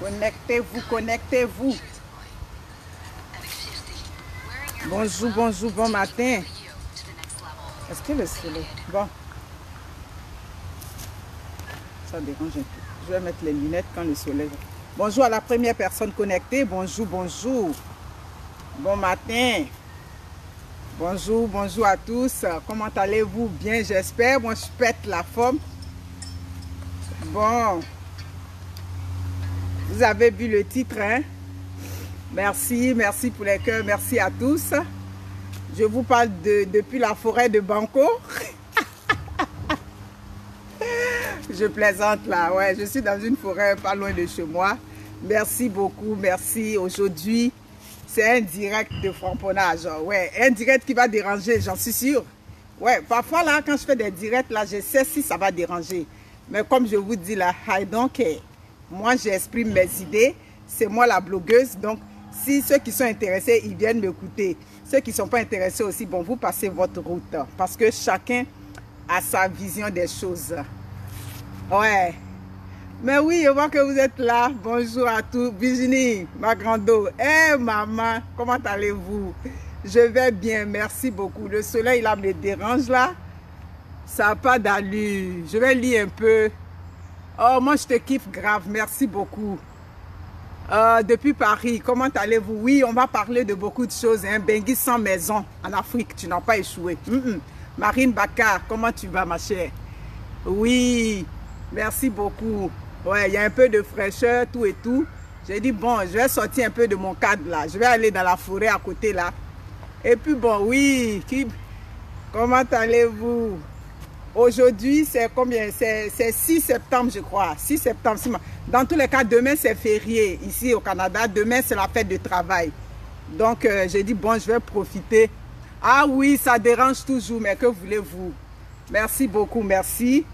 Connectez-vous, connectez-vous. Bonjour, bonjour, bon matin. Est-ce que le soleil... Bon. Ça dérange un peu. Je vais mettre les lunettes quand le soleil... Bonjour à la première personne connectée. Bonjour, bonjour. Bon matin. Bonjour, bonjour à tous. Comment allez-vous? Bien, j'espère. Moi, je pète la forme. Bon. Vous avez vu le titre, hein? Merci, merci pour les cœurs, merci à tous. Je vous parle de, depuis la forêt de Banco. je plaisante là, ouais, je suis dans une forêt pas loin de chez moi. Merci beaucoup, merci. Aujourd'hui, c'est un direct de framponnage, ouais, un direct qui va déranger, j'en suis sûre. Ouais, parfois là, quand je fais des directs là, je sais si ça va déranger. Mais comme je vous dis là, I don't care. Moi, j'exprime mes idées. C'est moi la blogueuse. Donc, si ceux qui sont intéressés, ils viennent m'écouter. Ceux qui ne sont pas intéressés aussi, bon, vous passez votre route. Parce que chacun a sa vision des choses. Ouais. Mais oui, je vois que vous êtes là. Bonjour à tous. Virginie, ma grande Eh, maman, comment allez-vous? Je vais bien, merci beaucoup. Le soleil, là, me dérange, là. Ça n'a pas d'allure. Je vais lire un peu. Oh, moi, je te kiffe grave. Merci beaucoup. Euh, depuis Paris, comment allez-vous? Oui, on va parler de beaucoup de choses. Hein? Bengui sans maison en Afrique, tu n'as pas échoué. Marine Bakar, comment tu vas, ma chère? Oui, merci beaucoup. Ouais, il y a un peu de fraîcheur, tout et tout. J'ai dit, bon, je vais sortir un peu de mon cadre là. Je vais aller dans la forêt à côté là. Et puis, bon, oui, comment allez-vous? Aujourd'hui, c'est combien? C'est 6 septembre, je crois. 6 septembre. Dans tous les cas, demain, c'est férié ici au Canada. Demain, c'est la fête de travail. Donc, euh, j'ai dit, bon, je vais profiter. Ah oui, ça dérange toujours, mais que voulez-vous? Merci beaucoup, merci.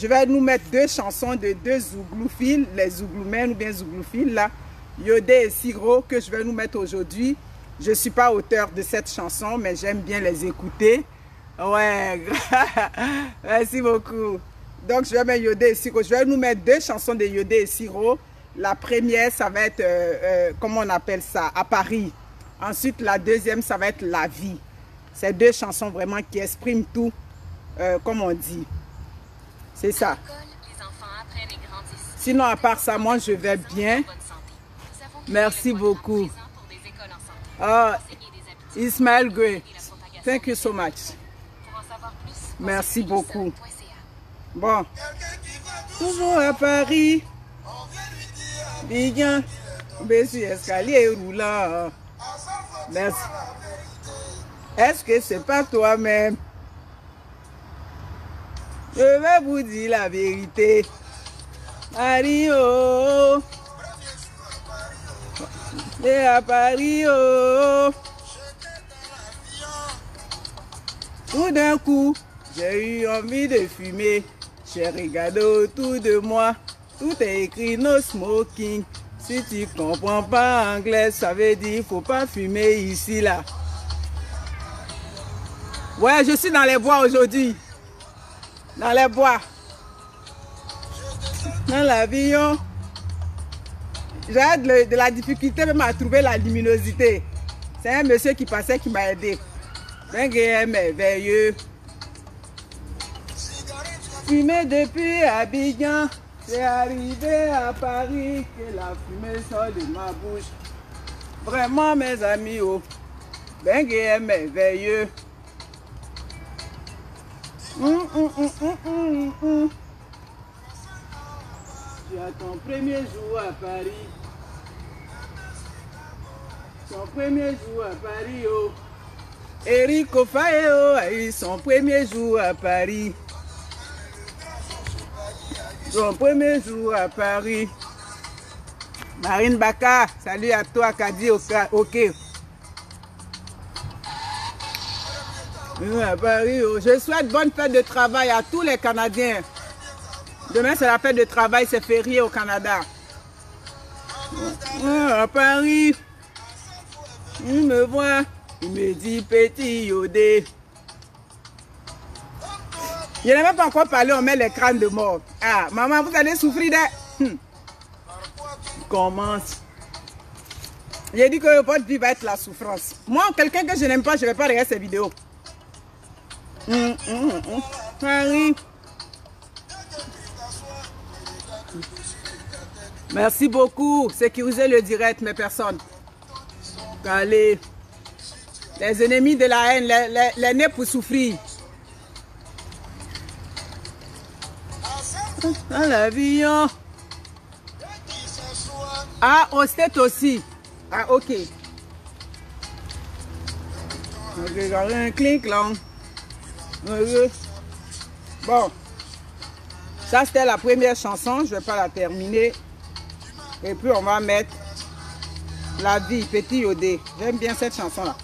Je vais nous mettre deux chansons de deux zouglouphiles, les zougloumènes ou bien zouglouphiles, là. Yodé et Siro, que je vais nous mettre aujourd'hui. Je ne suis pas auteur de cette chanson, mais j'aime bien les écouter. Ouais, merci beaucoup. Donc, je vais mettre Yodé et Siro. Je vais nous mettre deux chansons de Yodé et Siro. La première, ça va être, euh, euh, comment on appelle ça, à Paris. Ensuite, la deuxième, ça va être La vie. C'est deux chansons vraiment qui expriment tout, euh, comme on dit. C'est ça. Sinon, à part ça, moi, je vais bien. Merci beaucoup. Oh, Ismaël Gray, thank you so much. Merci beaucoup. Bon. Toujours à Paris. Bien. Bessie escalier roulant. Merci. Est-ce que c'est pas toi-même? Je vais vous dire la vérité. Mario. Et à Paris, oh. Tout d'un coup, j'ai eu envie de fumer. J'ai regardé autour de moi. Tout est écrit no smoking. Si tu comprends pas anglais, ça veut dire faut pas fumer ici là. Ouais, je suis dans les bois aujourd'hui. Dans les bois. Dans l'avion. J'ai de, la difficulté même à trouver la luminosité. C'est un monsieur qui passait qui m'a aidé. Un merveilleux. Fumé depuis Abidjan, c'est arrivé à Paris que la fumée sort de ma bouche. Vraiment, mes amis, oh, Bengue est merveilleux. Hum, hum, hum, tu as ton premier jour à Paris. Son premier jour à Paris, oh. Eric Ofaeo a eu son premier jour à Paris. Son premier jour à Paris. Marine Baka, salut à toi, Kadi Ok. À Paris, oh. Je souhaite bonne fête de travail à tous les Canadiens. Demain, c'est la fête de travail, c'est férié au Canada. à Paris, il me voit, il me dit petit Yodé. Je n'ai même pas encore parlé, on met les crânes de mort. Ah, maman, vous allez souffrir de... Hmm. commence. J'ai dit que votre vie va être la souffrance. Moi, quelqu'un que je n'aime pas, je ne vais pas regarder ces vidéos. Hum, hum, hum. Paris. Merci beaucoup. Sécurisez le direct, mes personnes. Allez. Les ennemis de la haine, les, les, les nez pour souffrir. Dans l'avion. Ah, au state aussi. Ah, ok. Un clic là. Bon. Ça, c'était la première chanson. Je ne vais pas la terminer. Et puis, on va mettre La vie, Petit Yodé. J'aime bien cette chanson-là.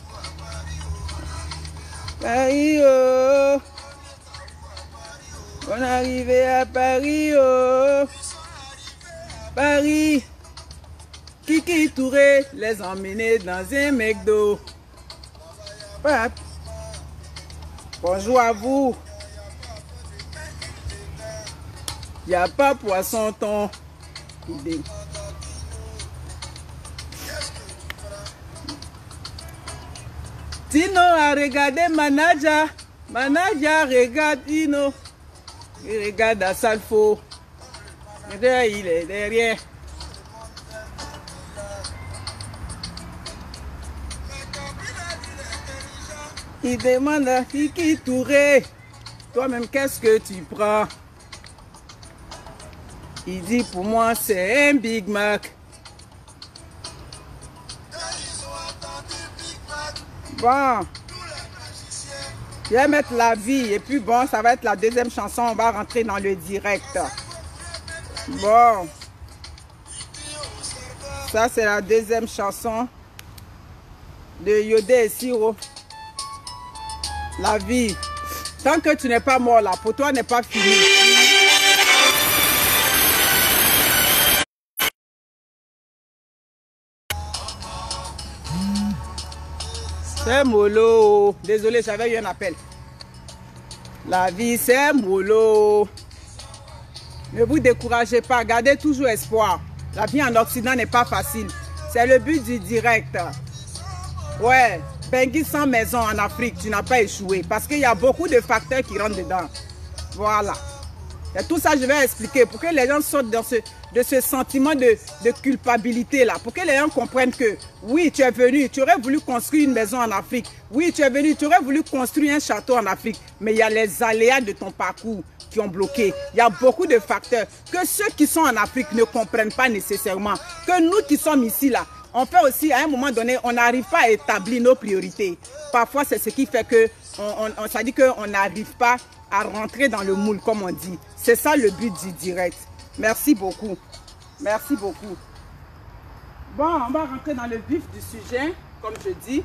On est arrivé à Paris, oh. Paris. Kiki Touré les emmener dans un McDo. Bonjour à vous. Il n'y a pas poisson ton. Tino a regardé Manaja. Manaja regarde Tino. Il regarde Asalfo. Il est derrière. Il demande à Kiki Touré, toi-même, qu'est-ce que tu prends? Il dit, pour moi, c'est un Big Mac. Bon. Je vais mettre la vie. Et puis bon, ça va être la deuxième chanson. On va rentrer dans le direct. Bon. Ça, c'est la deuxième chanson de Yodé et Siro. La vie. Tant que tu n'es pas mort là, pour toi n'est pas fini. C'est mollo. Désolé, j'avais eu un appel. La vie, c'est mollo. Ne vous découragez pas. Gardez toujours espoir. La vie en Occident n'est pas facile. C'est le but du direct. Ouais. Bengui sans maison en Afrique, tu n'as pas échoué. Parce qu'il y a beaucoup de facteurs qui rentrent dedans. Voilà. Et tout ça, je vais expliquer pour que les gens sortent dans ce, de ce sentiment de, de culpabilité-là. Pour que les gens comprennent que, oui, tu es venu, tu aurais voulu construire une maison en Afrique. Oui, tu es venu, tu aurais voulu construire un château en Afrique. Mais il y a les aléas de ton parcours qui ont bloqué. Il y a beaucoup de facteurs que ceux qui sont en Afrique ne comprennent pas nécessairement. Que nous qui sommes ici, là, on fait aussi, à un moment donné, on n'arrive pas à établir nos priorités. Parfois, c'est ce qui fait que, on, on, ça dit qu'on n'arrive pas à rentrer dans le moule, comme on dit. C'est ça le but du direct. Merci beaucoup. Merci beaucoup. Bon, on va rentrer dans le vif du sujet, comme je dis.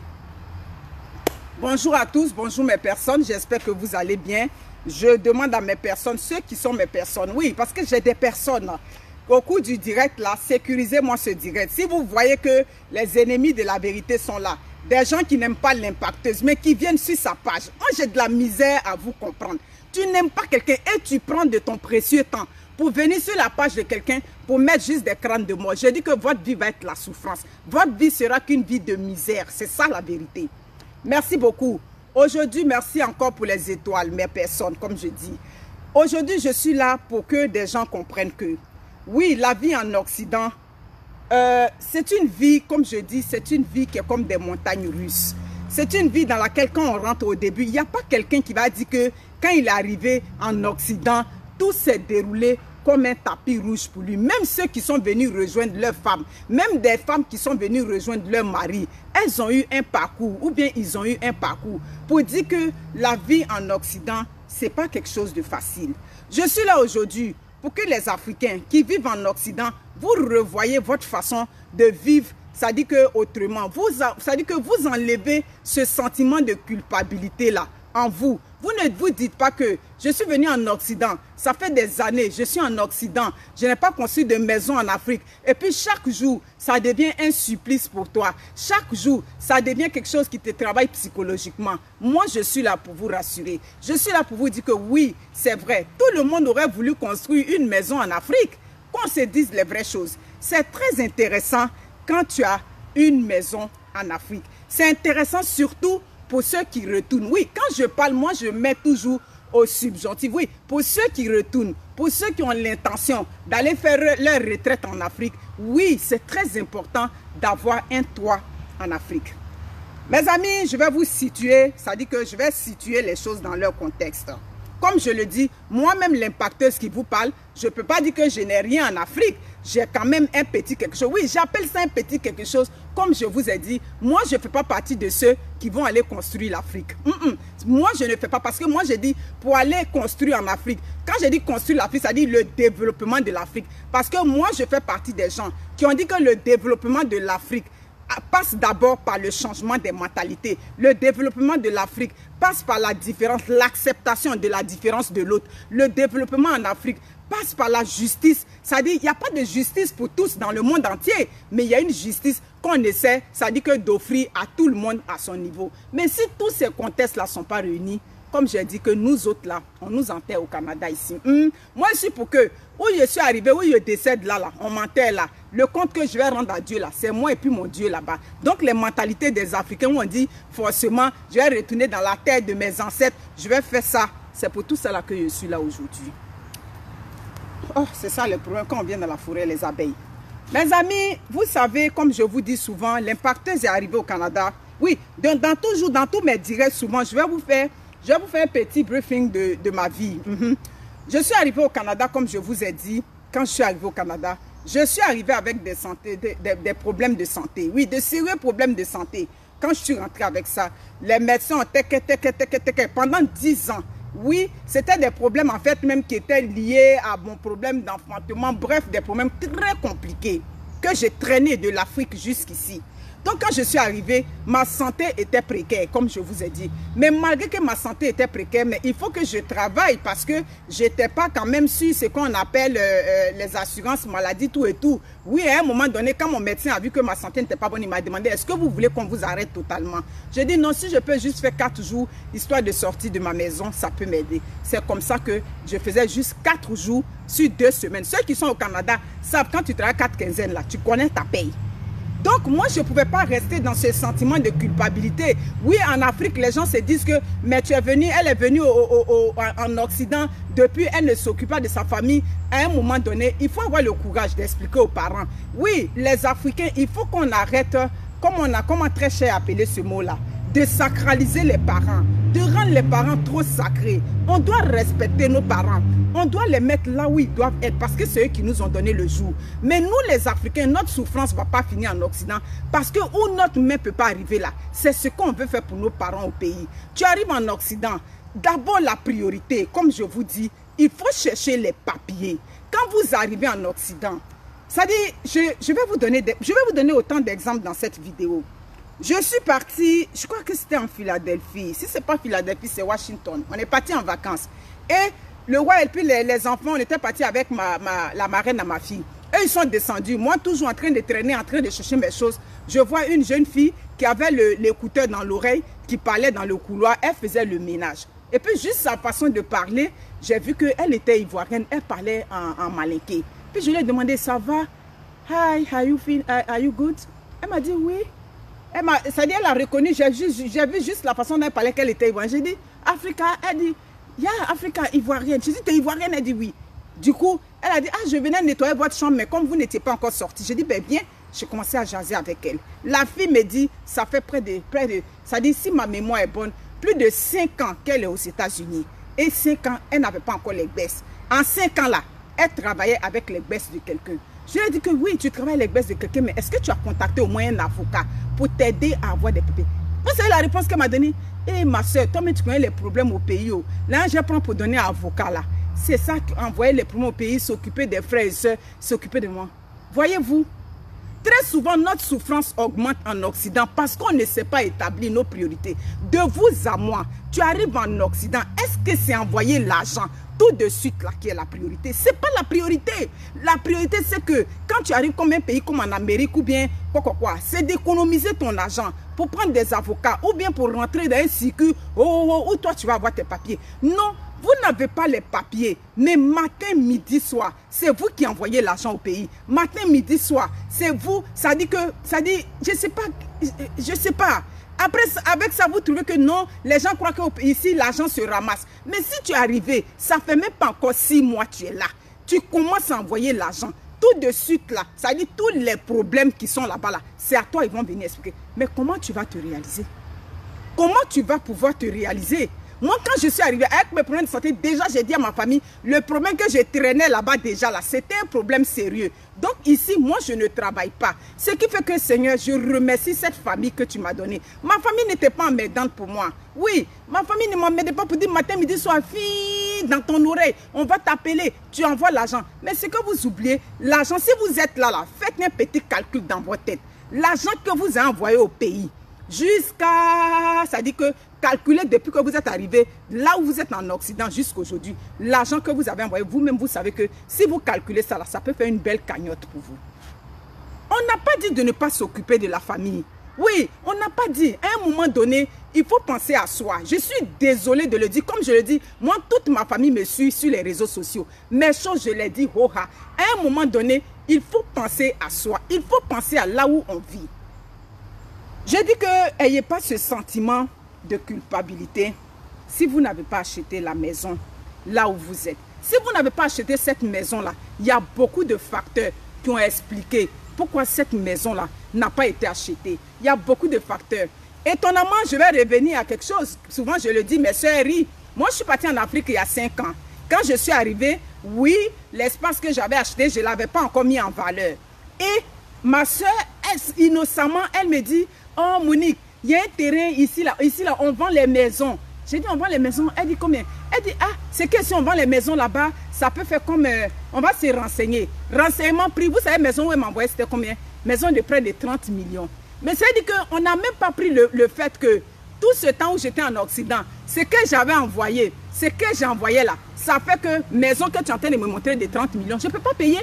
Bonjour à tous, bonjour mes personnes, j'espère que vous allez bien. Je demande à mes personnes, ceux qui sont mes personnes, oui, parce que j'ai des personnes au cours du direct là, sécurisez-moi ce direct. Si vous voyez que les ennemis de la vérité sont là, des gens qui n'aiment pas l'impacteuse, mais qui viennent sur sa page, moi j'ai de la misère à vous comprendre. Tu n'aimes pas quelqu'un et tu prends de ton précieux temps pour venir sur la page de quelqu'un pour mettre juste des crânes de mort. Je dis que votre vie va être la souffrance. Votre vie sera qu'une vie de misère. C'est ça la vérité. Merci beaucoup. Aujourd'hui, merci encore pour les étoiles, mes personnes, comme je dis. Aujourd'hui, je suis là pour que des gens comprennent que oui, la vie en Occident, euh, c'est une vie, comme je dis, c'est une vie qui est comme des montagnes russes. C'est une vie dans laquelle quand on rentre au début, il n'y a pas quelqu'un qui va dire que quand il est arrivé en Occident, tout s'est déroulé comme un tapis rouge pour lui. Même ceux qui sont venus rejoindre leurs femmes, même des femmes qui sont venues rejoindre leur mari, elles ont eu un parcours ou bien ils ont eu un parcours pour dire que la vie en Occident, c'est pas quelque chose de facile. Je suis là aujourd'hui pour que les Africains qui vivent en Occident, vous revoyez votre façon de vivre, ça dit que autrement, ça dit que vous enlevez ce sentiment de culpabilité-là en vous. Vous ne vous dites pas que je suis venu en Occident, ça fait des années, je suis en Occident, je n'ai pas construit de maison en Afrique. Et puis chaque jour, ça devient un supplice pour toi. Chaque jour, ça devient quelque chose qui te travaille psychologiquement. Moi, je suis là pour vous rassurer. Je suis là pour vous dire que oui, c'est vrai. Tout le monde aurait voulu construire une maison en Afrique. Qu'on se dise les vraies choses. c'est très intéressant quand tu as une maison en Afrique. C'est intéressant surtout pour ceux qui retournent. Oui, quand je parle, moi, je mets toujours au subjonctif. Oui, pour ceux qui retournent, pour ceux qui ont l'intention d'aller faire leur retraite en Afrique, oui, c'est très important d'avoir un toit en Afrique. Mes amis, je vais vous situer, ça dit que je vais situer les choses dans leur contexte. Comme je le dis, moi-même l'impacteuse qui vous parle, je ne peux pas dire que je n'ai rien en Afrique. J'ai quand même un petit quelque chose. Oui, j'appelle ça un petit quelque chose. Comme je vous ai dit, moi, je ne fais pas partie de ceux qui vont aller construire l'Afrique. Moi, je ne fais pas parce que moi, j'ai dit pour aller construire en Afrique. Quand j'ai dit construire l'Afrique, ça dit le développement de l'Afrique. Parce que moi, je fais partie des gens qui ont dit que le développement de l'Afrique, passe d'abord par le changement des mentalités. Le développement de l'Afrique passe par la différence, l'acceptation de la différence de l'autre. Le développement en Afrique passe par la justice. Dit, il n'y a pas de justice pour tous dans le monde entier, mais il y a une justice qu'on essaie, dit que d'offrir à tout le monde à son niveau. Mais si tous ces contextes-là ne sont pas réunis, comme j'ai dit que nous autres là, on nous enterre au Canada ici. Hmm? Moi, je suis pour que, où je suis arrivé, où je décède là, là, on m'enterre là. Le compte que je vais rendre à Dieu là, c'est moi et puis mon Dieu là-bas. Donc les mentalités des Africains où on dit forcément, je vais retourner dans la terre de mes ancêtres, je vais faire ça. C'est pour tout là que je suis là aujourd'hui. Oh, c'est ça le problème quand on vient dans la forêt, les abeilles. Mes amis, vous savez, comme je vous dis souvent, l'impacteuse est arrivé au Canada. Oui, dans, dans, toujours, dans tous mes directs, souvent, je vais vous faire je vais vous faire un petit briefing de, ma vie. Mhm. Je suis arrivé au Canada, comme je vous ai dit, quand je suis arrivé au Canada, je suis arrivé avec des, problèmes de santé. Oui, de sérieux problèmes de santé. Quand je suis rentré avec ça, les médecins ont tek, tek, pendant 10 ans. Oui, c'était des problèmes en fait même qui étaient liés à mon problème d'enfantement. Bref, des problèmes très compliqués que j'ai traîné de l'Afrique jusqu'ici. Donc quand je suis arrivée, ma santé était précaire, comme je vous ai dit. Mais malgré que ma santé était précaire, mais il faut que je travaille parce que je n'étais pas quand même sur ce qu'on appelle euh, euh, les assurances maladie, tout et tout. Oui, à un moment donné, quand mon médecin a vu que ma santé n'était pas bonne, il m'a demandé, est-ce que vous voulez qu'on vous arrête totalement? J'ai dit, non, si je peux juste faire quatre jours, histoire de sortir de ma maison, ça peut m'aider. C'est comme ça que je faisais juste quatre jours sur deux semaines. Ceux qui sont au Canada savent, quand tu travailles quatre quinzaines, là, tu connais ta paye. Donc moi, je ne pouvais pas rester dans ce sentiment de culpabilité. Oui, en Afrique, les gens se disent que, mais tu es venu, elle est venue en Occident, depuis elle ne s'occupe pas de sa famille. À un moment donné, il faut avoir le courage d'expliquer aux parents. Oui, les Africains, il faut qu'on arrête, comme on a, comment très cher appelé ce mot-là, de sacraliser les parents, de rendre les parents trop sacrés. On doit respecter nos parents. On doit les mettre là où ils doivent être parce que c'est eux qui nous ont donné le jour. Mais nous, les Africains, notre souffrance ne va pas finir en Occident parce que où notre main ne peut pas arriver là, c'est ce qu'on veut faire pour nos parents au pays. Tu arrives en Occident, d'abord la priorité, comme je vous dis, il faut chercher les papiers. Quand vous arrivez en Occident, ça dit, je, vais vous donner je vais vous donner autant d'exemples dans cette vidéo. Je suis partie, je crois que c'était en Philadelphie. Si ce n'est pas Philadelphie, c'est Washington. On est parti en vacances. Et le roi et puis les, enfants, on était partis avec ma, la marraine à ma fille. Eux, ils sont descendus. Moi, toujours en train de traîner, en train de chercher mes choses. Je vois une jeune fille qui avait l'écouteur dans l'oreille, qui parlait dans le couloir. Elle faisait le ménage. Et puis, juste sa façon de parler, j'ai vu qu'elle était ivoirienne. Elle parlait en, en malinqué. Puis, je lui ai demandé, ça va? Hi, how you feel? Are you good? Elle m'a dit oui. Elle m'a, ça dit, elle a reconnu, j'ai, vu juste la façon dont elle parlait qu'elle était ivoirienne. J'ai dit, Africa, elle dit, yeah, Africa, ivoirienne. J'ai dit, t'es ivoirienne, elle dit oui. Du coup, elle a dit, ah, je venais nettoyer votre chambre, mais comme vous n'étiez pas encore sorti, j'ai dit, ben bien, j'ai commencé à jaser avec elle. La fille me dit, ça fait près de, près de, ça dit, si ma mémoire est bonne, plus de 5 ans qu'elle est aux États-Unis. Et 5 ans, elle n'avait pas encore les baisses. En 5 ans là, elle travaillait avec les baisses de quelqu'un. Je lui ai dit que oui, tu travailles avec les baisses de quelqu'un, mais est-ce que tu as contacté au moins un avocat t'aider à avoir des papiers Vous savez la réponse qu'elle m'a donnée Eh ma soeur, toi mais tu connais les problèmes au pays. Oh. Là, je prends pour donner un avocat là. C'est ça qui envoyer les problèmes au pays, s'occuper des frères et soeurs, s'occuper de moi. Voyez-vous, Très souvent, notre souffrance augmente en Occident parce qu'on ne sait pas établir nos priorités. De vous à moi, tu arrives en Occident, est-ce que c'est envoyer l'argent tout de suite là qui est la priorité. C'est pas la priorité. La priorité, c'est que quand tu arrives comme un pays comme en Amérique ou bien quoi quoi quoi, c'est d'économiser ton argent pour prendre des avocats ou bien pour rentrer dans un cycle où, où, toi tu vas avoir tes papiers. Non, Vous n'avez pas les papiers, mais matin, midi, soir, c'est vous qui envoyez l'argent au pays. Matin, midi, soir, c'est vous. Ça dit que, ça dit, je sais pas, je sais pas. Après, avec ça, vous trouvez que non, les gens croient qu'ici, l'argent se ramasse. Mais si tu es arrivé, ça fait même pas encore six mois que tu es là. Tu commences à envoyer l'argent. Tout de suite là, ça dit tous les problèmes qui sont là-bas là, c'est à toi ils vont venir expliquer. Mais comment tu vas te réaliser? Comment tu vas pouvoir te réaliser? Moi, quand je suis arrivée avec mes problèmes de santé, déjà, j'ai dit à ma famille, le problème que je traînais là-bas déjà, là, c'était un problème sérieux. Donc ici, moi, je ne travaille pas. Ce qui fait que, Seigneur, je remercie cette famille que tu m'as donnée. Ma famille n'était pas emmerdante pour moi. Oui, ma famille ne m'emmerdait pas pour dire matin, midi, soir, fille, dans ton oreille, on va t'appeler, tu envoies l'argent. Mais ce que vous oubliez, l'argent, si vous êtes là, là, faites un petit calcul dans votre tête. L'argent que vous avez envoyé au pays, jusqu'à, ça dit que calculez depuis que vous êtes arrivé là où vous êtes en Occident jusqu'aujourd'hui, l'argent que vous avez envoyé, vous-même vous savez que si vous calculez ça, ça peut faire une belle cagnotte pour vous. On n'a pas dit de ne pas s'occuper de la famille. Oui, on n'a pas dit. À un moment donné, il faut penser à soi. Je suis désolée de le dire. Comme je le dis, moi, toute ma famille me suit sur les réseaux sociaux. Mes choses, je les dis, oh, À un moment donné, il faut penser à soi. Il faut penser à là où on vit. Je dis que n'ayez pas ce sentiment de culpabilité si vous n'avez pas acheté la maison là où vous êtes. Si vous n'avez pas acheté cette maison-là, il y a beaucoup de facteurs qui ont expliqué pourquoi cette maison-là n'a pas été achetée. Il y a beaucoup de facteurs. Étonnamment, je vais revenir à quelque chose. Souvent, je le dis, mes soeurs rient. Moi, je suis partie en Afrique il y a 5 ans. Quand je suis arrivée, oui, l'espace que j'avais acheté, je ne l'avais pas encore mis en valeur. Et ma soeur, innocemment, elle me dit, oh Monique, il y a un terrain ici, là, ici, là, on vend les maisons. J'ai dit, on vend les maisons. Elle dit combien? Elle dit, ah, c'est que si on vend les maisons là-bas, ça peut faire comme... Euh, on va se renseigner. Renseignement prix, vous savez, maison où elle m'envoyait, c'était combien? Maison de près de 30 millions. Mais ça dit qu'on n'a même pas pris le, le, fait que tout ce temps où j'étais en Occident, ce que j'avais envoyé, ce que j'ai envoyé là, ça fait que maison que tu es en train de me montrer de 30 millions, je ne peux pas payer.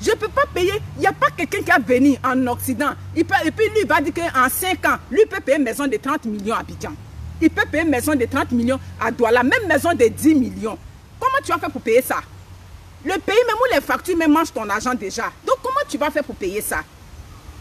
Je ne peux pas payer. Il n'y a pas quelqu'un qui a venu en Occident. Il peut, et puis lui, il va dire qu'en 5 ans, lui peut payer une maison de 30 millions à Abidjan. Il peut payer une maison de 30 millions à Douala, même maison de 10 millions. Comment tu vas faire pour payer ça? Le pays, même où les factures, même mangent ton argent déjà. Donc comment tu vas faire pour payer ça?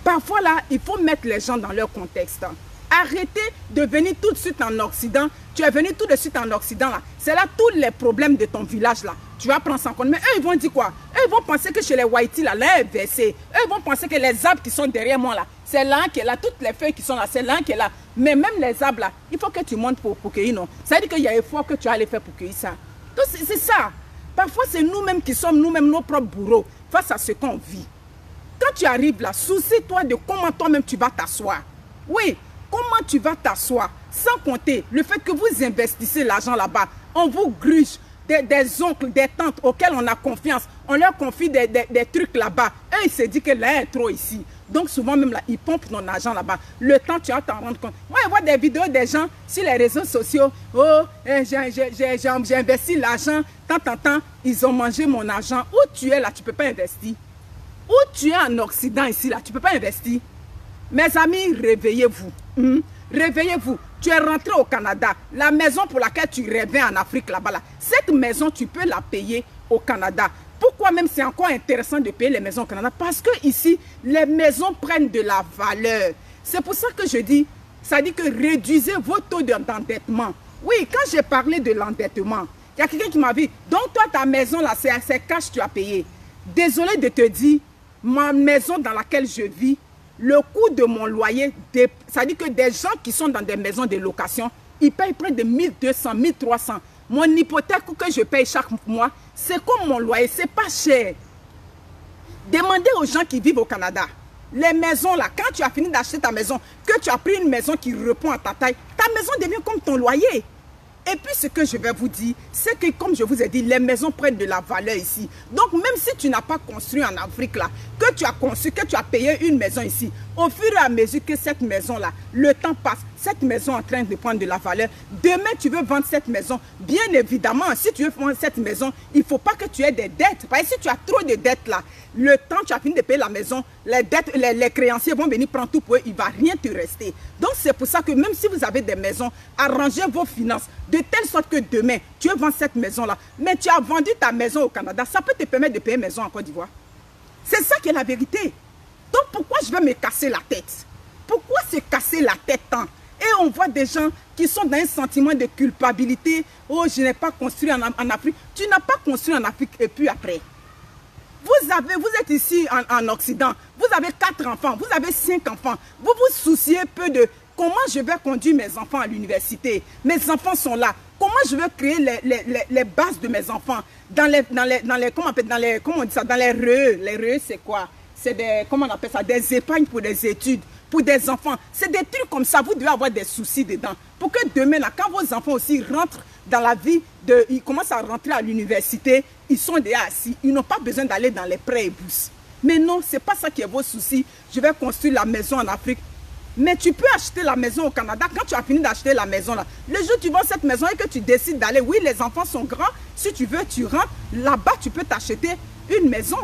Parfois là, il faut mettre les gens dans leur contexte. Arrêtez de venir tout de suite en Occident. Tu es venu tout de suite en Occident. C'est là tous les problèmes de ton village là. Tu vas prendre ça en compte. Mais eux, ils vont dire quoi? Eux, ils vont penser que chez les Whitey là, là est versé. Eux, ils vont penser que les arbres qui sont derrière moi là, c'est là qui est là. Toutes les feuilles qui sont là, c'est là qui est là. Mais même les arbres là, il faut que tu montes pour, pour cueillir, non? Ça veut dire qu'il y a effort que tu vas aller faire pour cueillir ça. Donc c'est ça. Parfois, c'est nous-mêmes qui sommes nous-mêmes nos propres bourreaux face à ce qu'on vit. Quand tu arrives là, soucie-toi de comment toi-même tu vas t'asseoir. Oui, Comment tu vas t'asseoir sans compter le fait que vous investissez l'argent là-bas On vous gruge des, oncles, des tantes auxquels on a confiance. On leur confie des, trucs là-bas. Et ils se disent que là, est trop ici. Donc souvent même là, ils pompent ton argent là-bas. Le temps, tu vas t'en rendre compte. Moi, je vois des vidéos des gens sur les réseaux sociaux. Oh, eh, j'ai investi l'argent. Tant, tant, tant, ils ont mangé mon argent. Où tu es là, tu ne peux pas investir. Où tu es en Occident ici là, tu ne peux pas investir. Mes amis, réveillez-vous. Hmm? Réveillez-vous. Tu es rentré au Canada. La maison pour laquelle tu rêvais en Afrique là-bas, là, cette maison, tu peux la payer au Canada. Pourquoi même c'est encore intéressant de payer les maisons au Canada? Parce que ici, les maisons prennent de la valeur. C'est pour ça que je dis, ça dit que réduisez vos taux d'endettement. Oui, quand j'ai parlé de l'endettement, il y a quelqu'un qui m'a dit, donc toi, ta maison là, c'est cash tu as payé. Désolé de te dire, ma maison dans laquelle je vis, le coût de mon loyer, ça dit que des gens qui sont dans des maisons de location, ils payent près de 1200, 1300. Mon hypothèque que je paye chaque mois, c'est comme mon loyer, c'est pas cher. Demandez aux gens qui vivent au Canada, les maisons là, quand tu as fini d'acheter ta maison, que tu as pris une maison qui répond à ta taille, ta maison devient comme ton loyer. Et puis ce que je vais vous dire, c'est que comme je vous ai dit, les maisons prennent de la valeur ici. Donc même si tu n'as pas construit en Afrique là, que tu as construit, que tu as payé une maison ici, au fur et à mesure que cette maison là, le temps passe, cette maison en train de prendre de la valeur. Demain, tu veux vendre cette maison. Bien évidemment, si tu veux vendre cette maison, il ne faut pas que tu aies des dettes. Parce que si tu as trop de dettes là, le temps tu as fini de payer la maison, les dettes, les, créanciers vont venir prendre tout pour eux, il ne va rien te rester. Donc c'est pour ça que même si vous avez des maisons, arrangez vos finances de telle sorte que demain, tu veux vendre cette maison-là, mais tu as vendu ta maison au Canada, ça peut te permettre de payer une maison en Côte d'Ivoire. C'est ça qui est la vérité. Donc pourquoi je vais me casser la tête? Pourquoi se casser la tête tant? Et on voit des gens qui sont dans un sentiment de culpabilité. Oh, je n'ai pas construit en, Afrique. Tu n'as pas construit en Afrique et puis après. Vous, avez, vous êtes ici en, en Occident. Vous avez quatre enfants. Vous avez cinq enfants. Vous vous souciez peu de comment je vais conduire mes enfants à l'université. Mes enfants sont là. Comment je vais créer les, les, les, bases de mes enfants? Dans les, dans les, dans les, comment, dans les, comment on dit ça, dans les RE. Les RE, c'est quoi? C'est des, comment on appelle ça, des épargnes pour des études, pour des enfants. C'est des trucs comme ça, vous devez avoir des soucis dedans. Pour que demain, là, quand vos enfants aussi rentrent dans la vie, de, ils commencent à rentrer à l'université, ils sont déjà assis, ils n'ont pas besoin d'aller dans les prêts et. Mais non, ce n'est pas ça qui est vos soucis. Je vais construire la maison en Afrique. Mais tu peux acheter la maison au Canada quand tu as fini d'acheter la maison là. Le jour où tu vends cette maison et que tu décides d'aller, oui, les enfants sont grands. Si tu veux, tu rentres. Là-bas, tu peux t'acheter une maison.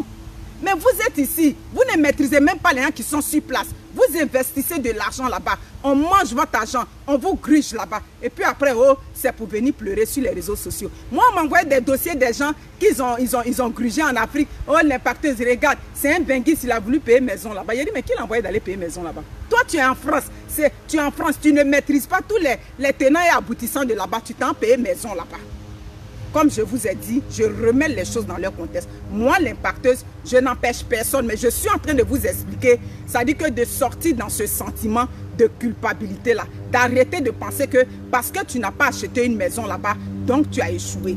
Mais vous êtes ici, vous ne maîtrisez même pas les gens qui sont sur place. Vous investissez de l'argent là-bas. On mange votre argent, on vous gruge là-bas. Et puis après, oh, c'est pour venir pleurer sur les réseaux sociaux. Moi, on m'envoie des dossiers des gens qu'ils ont, ils ont, ils grugé en Afrique. Oh, l'impacteuse, regarde, c'est un benguis, il a voulu payer maison là-bas. Il a dit, mais qui l'a envoyé d'aller payer maison là-bas? Toi, tu es en France. Tu es en France, tu ne maîtrises pas tous les, les tenants et aboutissants de là-bas. Tu t'en payé maison là-bas. Comme je vous ai dit, je remets les choses dans leur contexte. Moi, l'impacteuse, je n'empêche personne, mais je suis en train de vous expliquer. Ça dit que de sortir dans ce sentiment de culpabilité-là, d'arrêter de penser que parce que tu n'as pas acheté une maison là-bas, donc tu as échoué.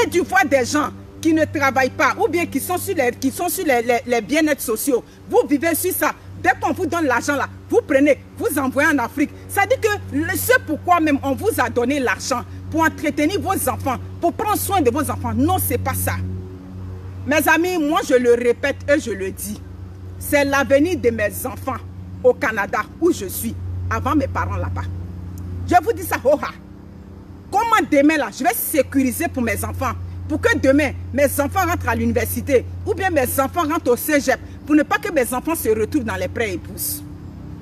Et tu vois des gens qui ne travaillent pas ou bien qui sont sur les, les, les bien-être sociaux. Vous vivez sur ça. Dès qu'on vous donne l'argent là, vous prenez, vous envoyez en Afrique. Ça dit que c'est pourquoi même on vous a donné l'argent pour entretenir vos enfants, pour prendre soin de vos enfants. Non, ce n'est pas ça. Mes amis, moi je le répète et je le dis. C'est l'avenir de mes enfants au Canada où je suis, avant mes parents là-bas. Je vous dis ça, oh, Comment demain là, je vais sécuriser pour mes enfants pour que demain, mes enfants rentrent à l'université ou bien mes enfants rentrent au cégep pour ne pas que mes enfants se retrouvent dans les prêts et.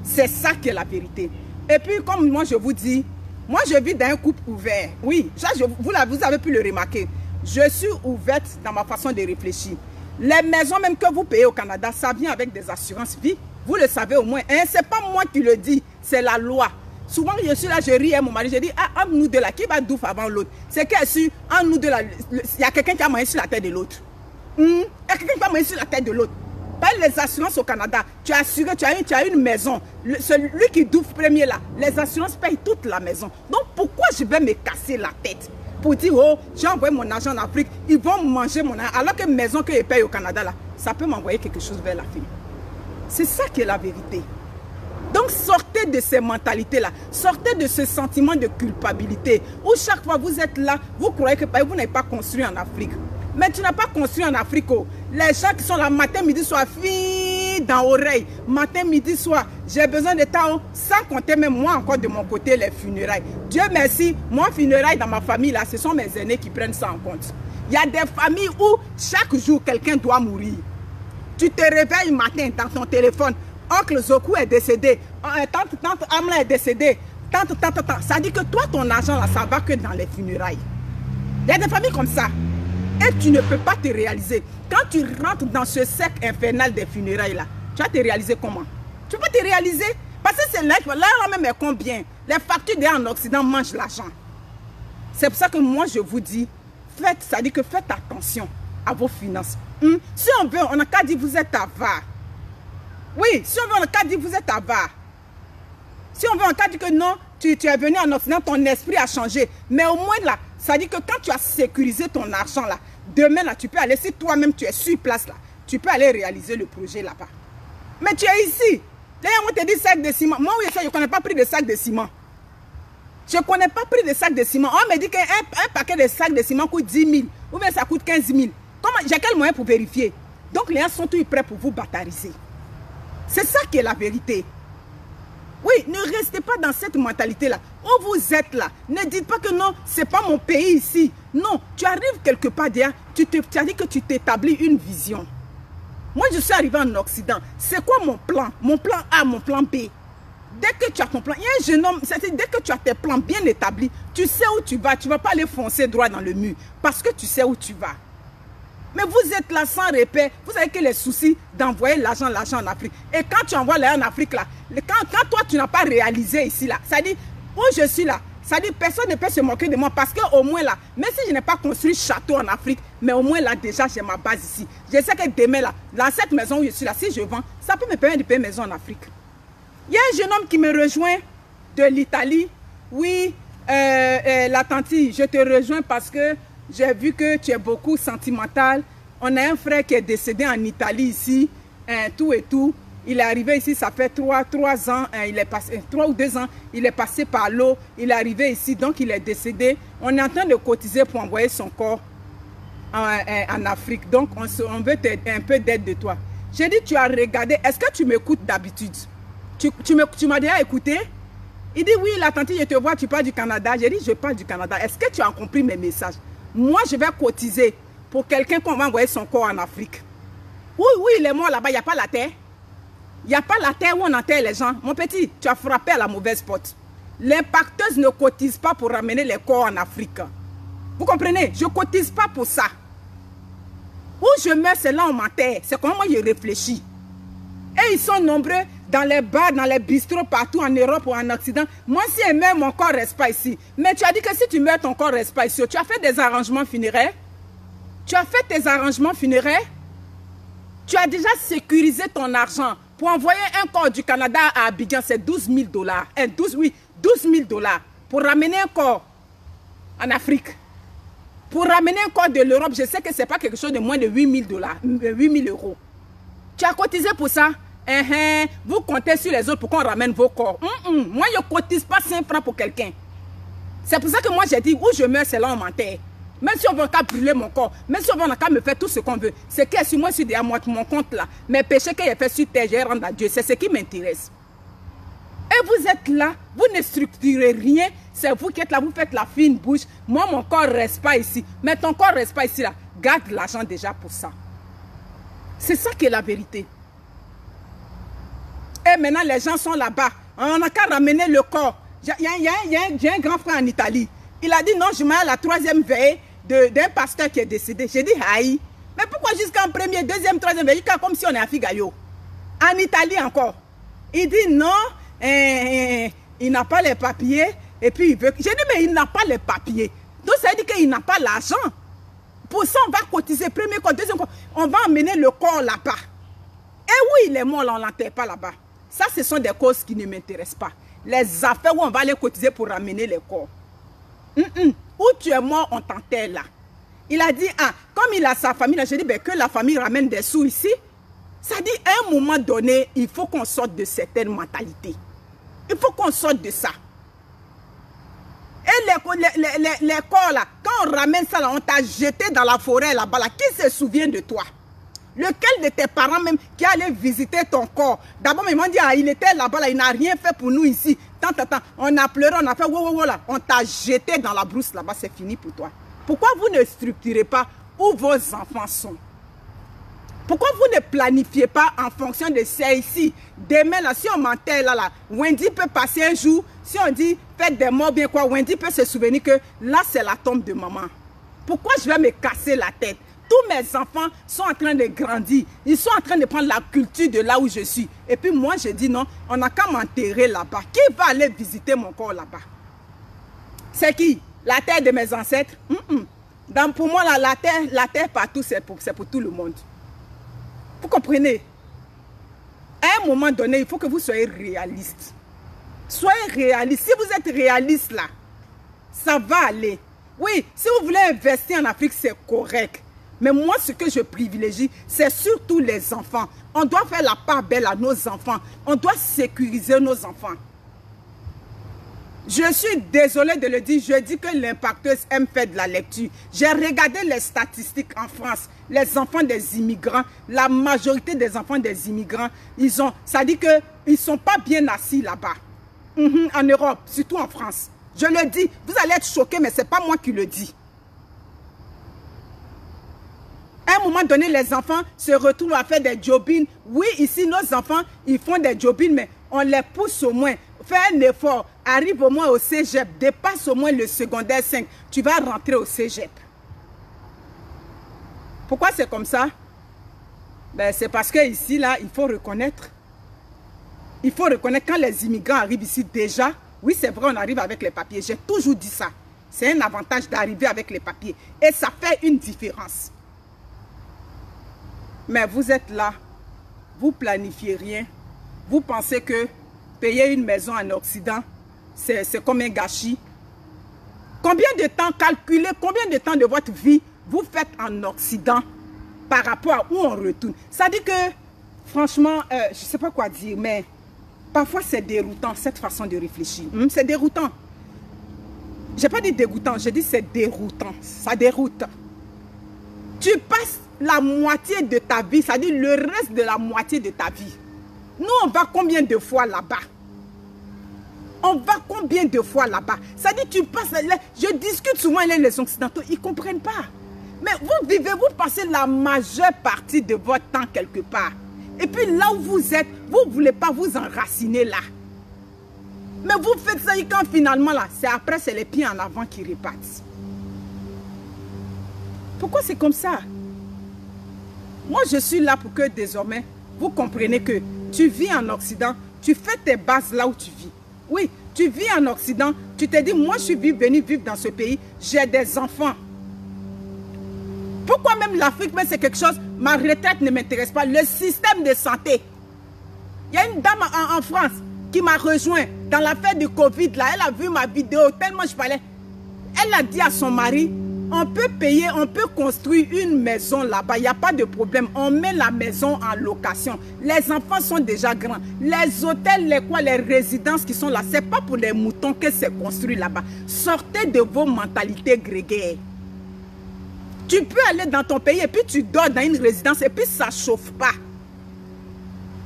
C'est ça qui est la vérité. Et puis, comme moi je vous dis, moi, je vis dans un couple ouvert. Oui, vous, vous avez pu le remarquer. Je suis ouverte dans ma façon de réfléchir. Les maisons même que vous payez au Canada, ça vient avec des assurances vie. Vous le savez au moins. Hein, ce n'est pas moi qui le dis, c'est la loi. Souvent, je suis là, je ris à mon mari, je dis, ah, entre nous deux là, qui va douf avant l'autre? C'est qu'elle su, entre nous deux là, il y a quelqu'un qui a mangé sur la tête de l'autre. Hmm? Il y a quelqu'un qui a mangé sur la tête de l'autre les assurances au Canada. Tu as assuré, tu as, une, tu as une maison. celui qui douffe premier là, les assurances payent toute la maison. Donc pourquoi je vais me casser la tête pour dire, oh, j'ai envoyé mon argent en Afrique, ils vont manger mon argent. Alors que maison que je paye au Canada là, ça peut m'envoyer quelque chose vers la fin. C'est ça qui est la vérité. Donc sortez de ces mentalités-là, sortez de ce sentiment de culpabilité où chaque fois vous êtes là, vous croyez que vous n'avez pas construit en Afrique. Mais tu n'as pas construit en Afrique. Oh. Les gens qui sont là matin, midi, soir, filles dans l'oreille. Matin, midi, soir. J'ai besoin de temps, sans compter même moi encore de mon côté les funérailles. Dieu merci, moi, funérailles dans ma famille, là, ce sont mes aînés qui prennent ça en compte. Il y a des familles où chaque jour, quelqu'un doit mourir. Tu te réveilles matin dans ton téléphone. Oncle Zoku est décédé. Euh, tante, tante Amla est décédée. Tante, tante, tante. Ça dit que toi, ton argent, là, ça va que dans les funérailles. Il y a des familles comme ça. Et tu ne peux pas te réaliser. Quand tu rentres dans ce cercle infernal des funérailles là, tu vas te réaliser comment? Tu peux te réaliser? Parce que c'est là, là même est combien? Les factures en Occident mangent l'argent. C'est pour ça que moi je vous dis, faites, ça dit que faites attention à vos finances. Hmm? Si on veut, on n'a qu'à dire vous êtes avare. Oui, si on veut, on n'a qu'à dire vous êtes avare. Si on veut, on n'a qu'à dire que non, tu, tu es venu en Occident, ton esprit a changé. Mais au moins là, ça dit que quand tu as sécurisé ton argent là, demain là, tu peux aller, si toi-même tu es sur place là, tu peux aller réaliser le projet là-bas. Mais tu es ici. D'ailleurs, on te dit sac de ciment. Moi, oui, je ne connais pas prix de sac de ciment. Je ne connais pas prix de sac de ciment. On me dit qu'un un paquet de sacs de ciment coûte 10 000 ou bien ça coûte 15 000. J'ai quel moyen pour vérifier? Donc, les gens sont tous prêts pour vous baptiser. C'est ça qui est la vérité. Oui, ne restez pas dans cette mentalité-là. Où vous êtes là, ne dites pas que non, c'est pas mon pays ici. Non, tu arrives quelque part derrière, tu, te, tu as dit que tu t'établis une vision. Moi, je suis arrivé en Occident. C'est quoi mon plan? Mon plan A, mon plan B. Dès que tu as ton plan, il y a un jeune homme, dès que tu as tes plans bien établis, tu sais où tu vas, tu ne vas pas aller foncer droit dans le mur parce que tu sais où tu vas. Mais vous êtes là sans repère. Vous avez que les soucis d'envoyer l'argent, l'argent en Afrique. Et quand tu envoies l'argent en Afrique, là, quand, quand toi, tu n'as pas réalisé ici, là, ça dit, où je suis là, ça dit, personne ne peut se moquer de moi parce qu'au moins là, même si je n'ai pas construit château en Afrique, mais au moins là, déjà, j'ai ma base ici. Je sais que demain là, dans cette maison où je suis là, si je vends, ça peut me permettre de payer une maison en Afrique. Il y a un jeune homme qui me rejoint de l'Italie. Oui, euh, euh, la je te rejoins parce que j'ai vu que tu es beaucoup sentimental. On a un frère qui est décédé en Italie ici, hein, tout et tout. Il est arrivé ici, ça fait trois, trois ans, hein, il est passé, trois ou deux ans, il est passé par l'eau, il est arrivé ici, donc il est décédé. On est en train de cotiser pour envoyer son corps en, en Afrique. Donc on, veut un peu d'aide de toi. J'ai dit, tu as regardé, est-ce que tu m'écoutes d'habitude? Tu, tu m'as déjà écouté? Il dit, oui, la tante, je te vois, tu parles du Canada. J'ai dit, je parle du Canada. Est-ce que tu as compris mes messages? Moi, je vais cotiser pour quelqu'un qu'on va envoyer son corps en Afrique. Oui, oui, il est mort là-bas, il n'y a pas la terre. Il n'y a pas la terre où on enterre les gens. Mon petit, tu as frappé à la mauvaise porte. L'impacteuse ne cotise pas pour ramener les corps en Afrique. Vous comprenez? Je ne cotise pas pour ça. Où je meurs, c'est là où on m'enterre. C'est comment moi je réfléchis. Et ils sont nombreux dans les bars, dans les bistrots, partout en Europe ou en Occident. Moi, si elle meurt, mon corps reste pas ici. Mais tu as dit que si tu meurs, ton corps reste pas ici. Tu as fait des arrangements funéraires? Tu as fait tes arrangements funéraires? Tu as déjà sécurisé ton argent pour envoyer un corps du Canada à Abidjan, c'est 12 000 dollars. 12, oui, 12 000 dollars. Pour ramener un corps en Afrique. Pour ramener un corps de l'Europe, je sais que ce n'est pas quelque chose de moins de 8 000 dollars, 8 000 euros. Tu as cotisé pour ça? Vous comptez sur les autres pour qu'on ramène vos corps. Moi, je ne cotise pas 5 francs pour quelqu'un. C'est pour ça que moi, j'ai dit, où je meurs, c'est là on m'enterre. Même si on va brûler mon corps, même si on va me faire tout ce qu'on veut, c'est que si moi je suis derrière mon compte là, mes péchés que j'ai fait sur terre, je rendre à Dieu, c'est ce qui m'intéresse. Et vous êtes là, vous ne structurez rien, c'est vous qui êtes là, vous faites la fine bouche. Moi, mon corps ne reste pas ici. Mais ton corps ne reste pas ici là. Garde l'argent déjà pour ça. C'est ça qui est la vérité. Et maintenant, les gens sont là-bas. On n'a qu'à ramener le corps. J'ai un, un grand frère en Italie. Il a dit non, je mets à la troisième veille d'un pasteur qui est décédé. J'ai dit aïe. Mais pourquoi jusqu'en premier, deuxième, troisième veille Comme si on est à Figayo. En Italie encore. Il dit non, eh, eh, il n'a pas les papiers. Et puis il veut. J'ai dit mais il n'a pas les papiers. Donc ça veut dire qu'il n'a pas l'argent. Pour ça, on va cotiser premier corps, deuxième corps. On va emmener le corps là-bas. Et oui, il est mort on ne l'enterre pas là-bas. Ça, ce sont des causes qui ne m'intéressent pas. Les affaires où on va aller cotiser pour ramener les corps. Où tu es mort, on t'enterre là. Il a dit, ah, comme il a sa famille, j'ai dit, ben, que la famille ramène des sous ici. Ça dit, à un moment donné, il faut qu'on sorte de certaines mentalités. Il faut qu'on sorte de ça. Et les, les, les, les, corps là, quand on ramène ça là, on t'a jeté dans la forêt là-bas là, qui se souvient de toi? Lequel de tes parents même qui allait visiter ton corps? D'abord, ils m'ont dit, ah, il était là-bas, là, il n'a rien fait pour nous ici. Tant, tant, tant. On a pleuré, on a fait. On t'a jeté dans la brousse là-bas, c'est fini pour toi. Pourquoi vous ne structurez pas où vos enfants sont? Pourquoi vous ne planifiez pas en fonction de ici? Demain, là, si on m'enterre là, là, Wendy peut passer un jour. Si on dit faites des morts bien quoi, Wendy peut se souvenir que là, c'est la tombe de maman. Pourquoi je vais me casser la tête? Tous mes enfants sont en train de grandir. Ils sont en train de prendre la culture de là où je suis. Et puis moi, je dis non, on n'a qu'à m'enterrer là-bas. Qui va aller visiter mon corps là-bas? C'est qui? La terre de mes ancêtres? Donc pour moi, la terre, la terre partout, c'est pour, pour tout le monde. Vous comprenez? À un moment donné, il faut que vous soyez réaliste. Soyez réaliste. Si vous êtes réaliste là, ça va aller. Oui, si vous voulez investir en Afrique, c'est correct. Mais moi, ce que je privilégie, c'est surtout les enfants. On doit faire la part belle à nos enfants. On doit sécuriser nos enfants. Je suis désolée de le dire, je dis que l'impacteuse aime faire de la lecture. J'ai regardé les statistiques en France. Les enfants des immigrants, la majorité des enfants des immigrants, ils ont, ça dit qu'ils ne sont pas bien assis là-bas. Mhm, en Europe, surtout en France. Je le dis, vous allez être choqués, mais ce n'est pas moi qui le dis. À un moment donné, les enfants se retrouvent à faire des jobbing. Oui, ici, nos enfants, ils font des jobbing, mais on les pousse au moins. Fais un effort, arrive au moins au cégep, dépasse au moins le secondaire 5. Tu vas rentrer au cégep. Pourquoi c'est comme ça? Ben, C'est parce que ici, là, il faut reconnaître. Il faut reconnaître quand les immigrants arrivent ici déjà, oui, c'est vrai, on arrive avec les papiers. J'ai toujours dit ça. C'est un avantage d'arriver avec les papiers. Et ça fait une différence. Mais vous êtes là, vous planifiez rien. Vous pensez que payer une maison en Occident, c'est comme un gâchis. Combien de temps, calculez combien de temps de votre vie vous faites en Occident par rapport à où on retourne? Ça dit que, franchement, euh, je ne sais pas quoi dire, mais parfois c'est déroutant cette façon de réfléchir. Hmm, c'est déroutant. Je n'ai pas dit dégoûtant, j'ai dit c'est déroutant. Ça déroute. Tu passes la moitié de ta vie, dit le reste de la moitié de ta vie. Nous, on va combien de fois là-bas? On va combien de fois là-bas? Dit, tu passes... Je discute souvent avec les Occidentaux, ils ne comprennent pas. Mais vous vivez, vous passez la majeure partie de votre temps quelque part. Et puis là où vous êtes, vous ne voulez pas vous enraciner là. Mais vous faites ça et quand finalement là, c'est après, c'est les pieds en avant qui repartent. Pourquoi c'est comme ça? Moi, je suis là pour que désormais, vous compreniez que tu vis en Occident, tu fais tes bases là où tu vis. Oui, tu vis en Occident, tu te dis, moi je suis venu vivre dans ce pays, j'ai des enfants. Pourquoi même l'Afrique, mais c'est quelque chose, ma retraite ne m'intéresse pas. Le système de santé. Il y a une dame en, France qui m'a rejoint dans l'affaire du Covid. Là, elle a vu ma vidéo tellement je parlais. Elle a dit à son mari, on peut payer, on peut construire une maison là-bas. Il n'y a pas de problème. On met la maison en location. Les enfants sont déjà grands. Les hôtels, les quoi, les résidences qui sont là, ce n'est pas pour les moutons que c'est construit là-bas. Sortez de vos mentalités grégaires. Tu peux aller dans ton pays et puis tu dors dans une résidence et puis ça ne chauffe pas.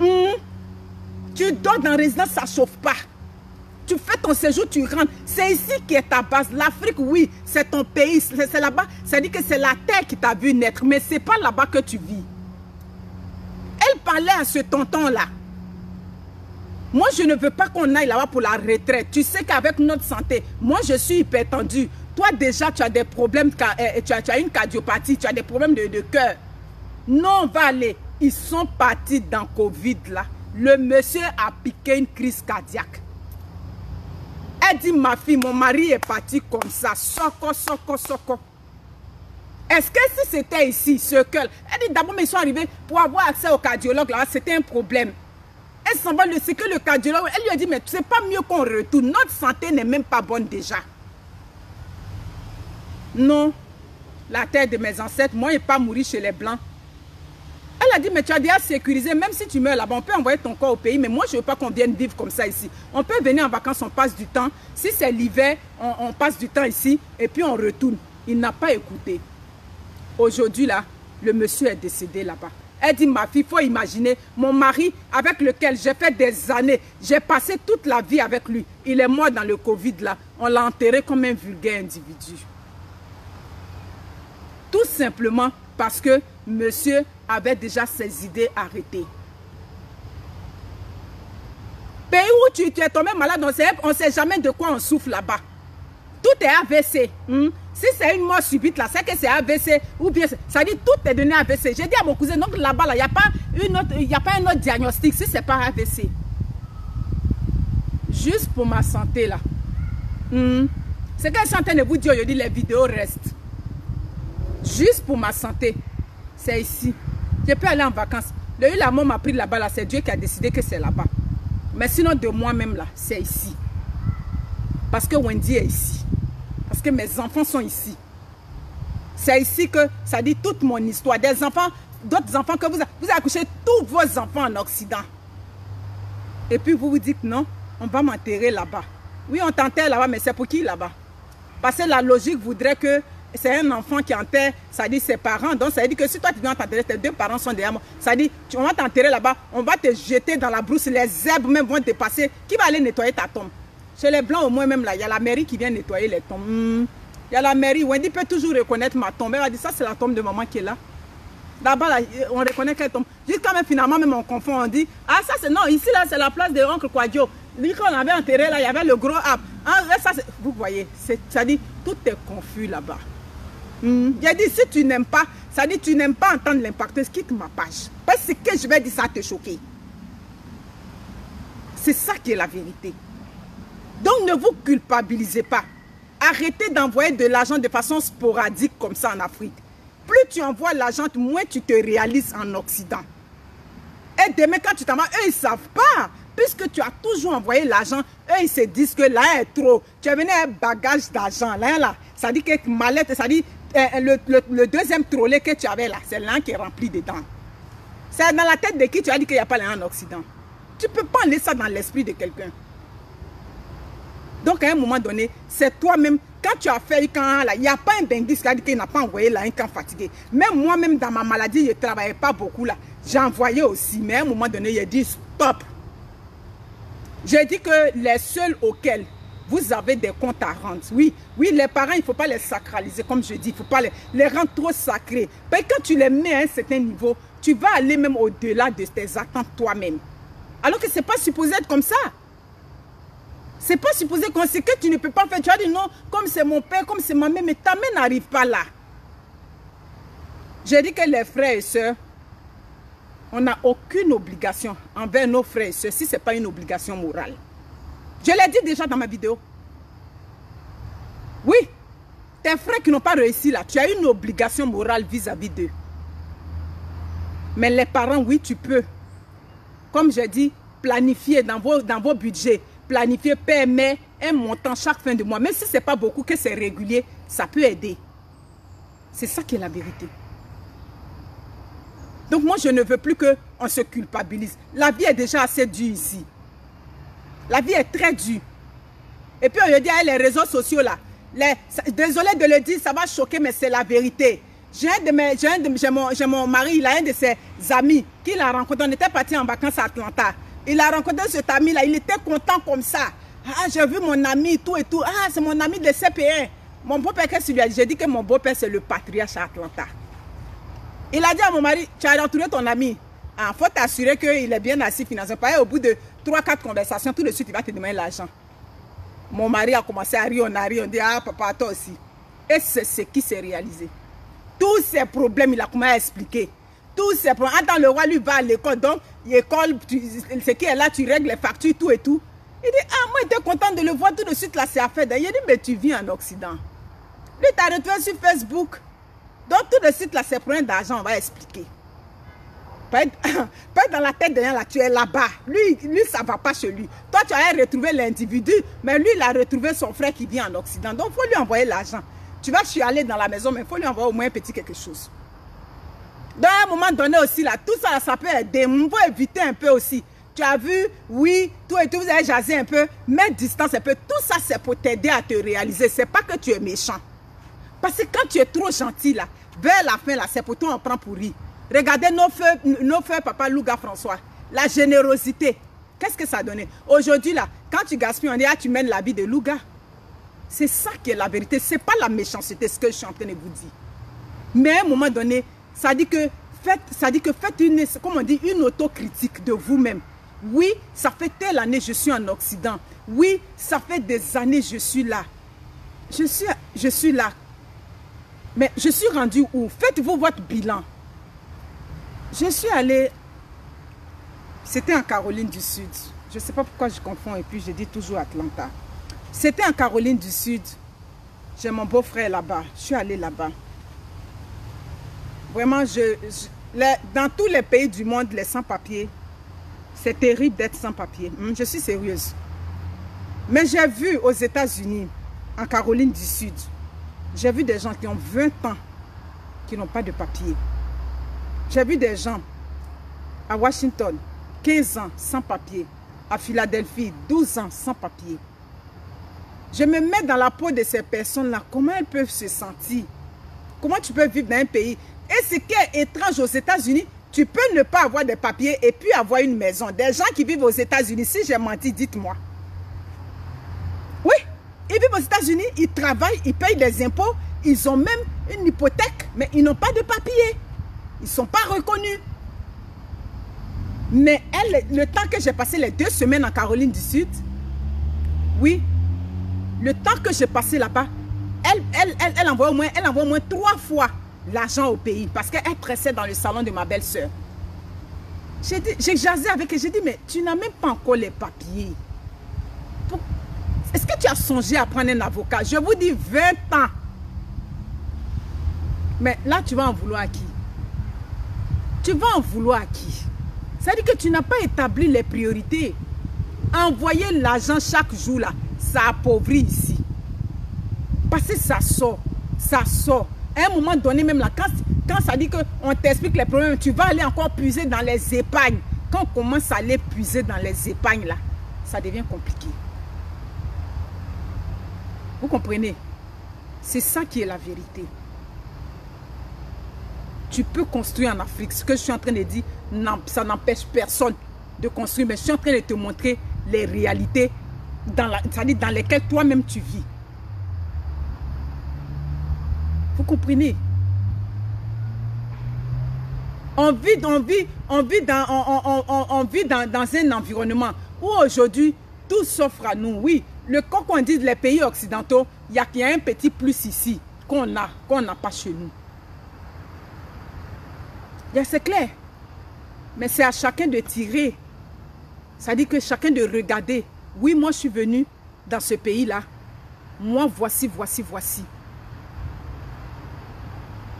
Hmm? Tu dors dans une résidence, ça ne chauffe pas. Tu fais ton séjour, tu rentres. C'est ici qui est ta base. L'Afrique, oui, c'est ton pays. C'est là-bas. Dit que c'est la terre qui t'a vu naître. Mais ce n'est pas là-bas que tu vis. Elle parlait à ce tonton-là. Moi, je ne veux pas qu'on aille là-bas pour la retraite. Tu sais qu'avec notre santé, moi, je suis hyper tendu. Toi, déjà, tu as des problèmes, eh, tu as, tu as une cardiopathie, tu as des problèmes de, cœur. Non, on va aller. Ils sont partis dans Covid, là. Le monsieur a piqué une crise cardiaque. Elle dit, ma fille, mon mari est parti comme ça. Soko, soko, soko. Est-ce que si c'était ici, ce cœur, elle dit d'abord, mais ils sont arrivés pour avoir accès au cardiologue, là, c'était un problème. Elle s'en va, c'est que le cardiologue, elle lui a dit, mais c'est pas mieux qu'on retourne. Notre santé n'est même pas bonne déjà. Non, la terre de mes ancêtres, moi, je n'ai pas mourir chez les Blancs. Elle a dit, mais tu as déjà sécurisé, même si tu meurs là-bas, on peut envoyer ton corps au pays, mais moi, je ne veux pas qu'on vienne vivre comme ça ici. On peut venir en vacances, on passe du temps. Si c'est l'hiver, on, passe du temps ici, et puis on retourne. Il n'a pas écouté. Aujourd'hui, là, le monsieur est décédé là-bas. Elle dit, ma fille, il faut imaginer, mon mari avec lequel j'ai fait des années, j'ai passé toute la vie avec lui. Il est mort dans le Covid là. On l'a enterré comme un vulgaire individu. Tout simplement parce que monsieur avait déjà ses idées arrêtées. Pays où tu, es tombé malade, on ne sait jamais de quoi on souffle là-bas. Tout est AVC. Hmm? Si c'est une mort subite, là, c'est que c'est AVC ou bien ça dit tout est donné AVC. J'ai dit à mon cousin, donc là-bas, il n'y a, pas a pas un autre diagnostic si ce n'est pas AVC. Juste pour ma santé, là. Hmm? C'est que je suis en train de vous dire, je dis les vidéos restent. Juste pour ma santé. C'est ici. Peux aller en vacances. Le la mort m'a pris là-bas, là, c'est Dieu qui a décidé que c'est là-bas. Mais sinon, de moi-même, là, c'est ici. Parce que Wendy est ici. Parce que mes enfants sont ici. C'est ici que ça dit toute mon histoire. Des enfants, d'autres enfants que vous, vous avez accouché tous vos enfants en Occident. Et puis vous vous dites non, on va m'enterrer là-bas. Oui, on t'enterre là-bas, mais c'est pour qui là-bas? Parce que la logique voudrait que c'est un enfant qui enterre, ça dit ses parents. Donc, ça dire que si toi tu viens t'enterrer, tes deux parents sont derrière moi. Ça dit, on va t'enterrer là-bas, on va te jeter dans la brousse, les zèbres même vont te passer. Qui va aller nettoyer ta tombe? Chez les blancs, au moins, même là, il y a la mairie qui vient nettoyer les tombes. Hmm. Il y a la mairie. Wendy peut toujours reconnaître ma tombe. Elle va dire, ça, c'est la tombe de maman qui est là. Là-bas, on reconnaît qu'elle tombe. Jusqu'à même finalement, même on confond, on dit, ah, ça, c'est non, ici, là, c'est la place de l'oncle Quadio. Lui, quand on avait enterré, là, il y avait le gros arbre. Ah, ça, vous voyez, dit, tout est confus là-bas. Hmm. J'ai dit, si tu n'aimes pas, ça dit, tu n'aimes pas entendre l'impacteuse, quitte ma page. Parce que je vais dire ça te choquer. C'est ça qui est la vérité. Donc, ne vous culpabilisez pas. Arrêtez d'envoyer de l'argent de façon sporadique comme ça en Afrique. Plus tu envoies l'argent, moins tu te réalises en Occident. Et demain, quand tu t'en vas, eux, ils ne savent pas. Puisque tu as toujours envoyé l'argent, eux, ils se disent que là est trop. Tu as venu un bagage d'argent. Là, là, ça dit que mallette, ça dit euh, le, deuxième trolley que tu avais là, c'est là qui est rempli dedans. C'est dans la tête de qui tu as dit qu'il n'y a pas là en Occident. Tu ne peux pas laisser ça dans l'esprit de quelqu'un. Donc, à un moment donné, c'est toi-même, quand tu as fait quand là, il n'y a pas un bendis qui a dit qu'il n'a pas envoyé là un camp fatigué. Même moi-même, dans ma maladie, je ne travaillais pas beaucoup là. J'ai envoyé aussi, mais à un moment donné, a dit stop. J'ai dit que les seuls auxquels vous avez des comptes à rendre. Oui, oui, les parents, il ne faut pas les sacraliser, comme je dis. Il ne faut pas les, les, rendre trop sacrés. Mais quand tu les mets à un certain niveau, tu vas aller même au-delà de tes attentes toi-même. Alors que ce n'est pas supposé être comme ça. C'est pas supposé qu'on sait que tu ne peux pas faire. Tu as dit non, comme c'est mon père, comme c'est ma mère, mais ta mère n'arrive pas là. J'ai dit que les frères et sœurs, on n'a aucune obligation envers nos frères et sœurs si ce n'est pas une obligation morale. Je l'ai dit déjà dans ma vidéo. Oui, tes frères qui n'ont pas réussi là, tu as une obligation morale vis-à-vis d'eux. Mais les parents, oui, tu peux. Comme j'ai dit, planifier dans vos, dans vos budgets planifier, permet un montant chaque fin de mois. Même si ce n'est pas beaucoup, que c'est régulier, ça peut aider. C'est ça qui est la vérité. Donc moi, je ne veux plus qu'on se culpabilise. La vie est déjà assez dure ici. La vie est très dure. Et puis on dit, les réseaux sociaux là, les, désolé de le dire, ça va choquer, mais c'est la vérité. J'ai mon, mon mari, il a un de ses amis qui l'a rencontré. On était parti en vacances à Atlanta. Il a rencontré cet ami-là, il était content comme ça. Ah, j'ai vu mon ami, tout et tout. Ah, c'est mon ami de CP1. Mon beau-père, qu'est-ce qu'il lui a dit? J'ai dit que mon beau-père, c'est le patriarche à Atlanta. Il a dit à mon mari, tu as retrouvé ton ami. Il ah, faut t'assurer qu'il est bien assis financièrement. Au bout de 3-4 conversations, tout de suite, il va te demander l'argent. Mon mari a commencé à rire, on a ri, on dit, ah papa, toi aussi. Et c'est ce qui s'est réalisé. Tous ces problèmes, il a commencé à expliquer. Tous ces problèmes. Attends, le roi, lui, va à l'école. Donc, l'école, ce qui est là, tu règles les factures, tout et tout. Il dit, ah, moi, j'étais content de le voir tout de suite, là, c'est à faire. Il dit, mais tu vis en Occident. Lui, tu as retrouvé sur Facebook. Donc, tout de suite, là, c'est problèmes d'argent, on va expliquer. Pas dans la tête de là, tu es là-bas. Lui, lui, ça ne va pas chez lui. Toi, tu as retrouvé l'individu, mais lui, il a retrouvé son frère qui vit en Occident. Donc, il faut lui envoyer l'argent. Tu vas chialer dans la maison, mais il faut lui envoyer au moins un petit quelque chose. Dans un moment donné aussi, là, tout ça, ça peut aider. On peut éviter un peu aussi. Tu as vu, oui, tout et tout, vous avez jasé un peu, mettre distance un peu. Tout ça, c'est pour t'aider à te réaliser. C'est pas que tu es méchant. Parce que quand tu es trop gentil, là, vers la fin, là, c'est pour toi, on prend pour rire. Regardez nos frères, nos frères papa Louga François. La générosité. Qu'est-ce que ça donné? Aujourd'hui, là, quand tu gaspilles, on dit, ah, tu mènes la vie de Louga. C'est ça qui est la vérité. Ce n'est pas la méchanceté, ce que je suis en train de vous dire. Mais à un moment donné, ça dit que faites, ça dit que faites une, comment on dit, une autocritique de vous-même. Oui, ça fait telle année je suis en Occident. Oui, ça fait des années je suis là. Je suis, je suis là. Mais je suis rendu où? Faites-vous votre bilan. Je suis allée, c'était en Caroline du Sud. Je ne sais pas pourquoi je confonds et puis je dis toujours Atlanta. C'était en Caroline du Sud. J'ai mon beau-frère là-bas. Je suis allée là-bas. Vraiment, je, dans tous les pays du monde, les sans-papiers, c'est terrible d'être sans-papiers. Hmm, je suis sérieuse. Mais j'ai vu aux États-Unis, en Caroline du Sud, j'ai vu des gens qui ont 20 ans qui n'ont pas de papier. J'ai vu des gens à Washington, 15 ans sans papier. À Philadelphie, 12 ans sans papier. Je me mets dans la peau de ces personnes-là. Comment elles peuvent se sentir? Comment tu peux vivre dans un pays? Et ce qui est étrange aux États-Unis, tu peux ne pas avoir de papiers et puis avoir une maison. Des gens qui vivent aux États-Unis, si j'ai menti, dites-moi. Oui, ils vivent aux États-Unis, ils travaillent, ils payent des impôts, ils ont même une hypothèque, mais ils n'ont pas de papiers. Ils ne sont pas reconnus. Mais elle, le temps que j'ai passé les deux semaines en Caroline du Sud, oui, le temps que j'ai passé là-bas, elle, elle, elle, envoie au moins, elle envoie au moins trois fois l'argent au pays parce qu'elle pressait dans le salon de ma belle-sœur. J'ai jasé avec elle, j'ai dit, mais tu n'as même pas encore les papiers. Est-ce que tu as songé à prendre un avocat? Je vous dis 20 ans. Mais là, tu vas en vouloir à qui? Tu vas en vouloir à qui? C'est-à-dire que tu n'as pas établi les priorités. Envoyer l'argent chaque jour, là, ça appauvrit ici. Parce que ça sort, ça sort. À un moment donné, même là, quand, quand ça dit qu'on t'explique les problèmes, tu vas aller encore puiser dans les épargnes. Quand on commence à aller puiser dans les épargnes, là, ça devient compliqué. Vous comprenez? C'est ça qui est la vérité. Tu peux construire en Afrique. Ce que je suis en train de dire, ça n'empêche personne de construire. Mais je suis en train de te montrer les réalités dans, la, dans lesquelles toi-même tu vis. Vous comprenez? On vit, on vit, on vit, dans, on, vit dans, un environnement où aujourd'hui, tout s'offre à nous. Oui, le quand on dit les pays occidentaux, il y, a, un petit plus ici qu'on a, qu'on n'a pas chez nous. C'est clair. Mais c'est à chacun de tirer. Ça dit que chacun de regarder. Oui, moi je suis venu dans ce pays-là. Moi, voici, voici, voici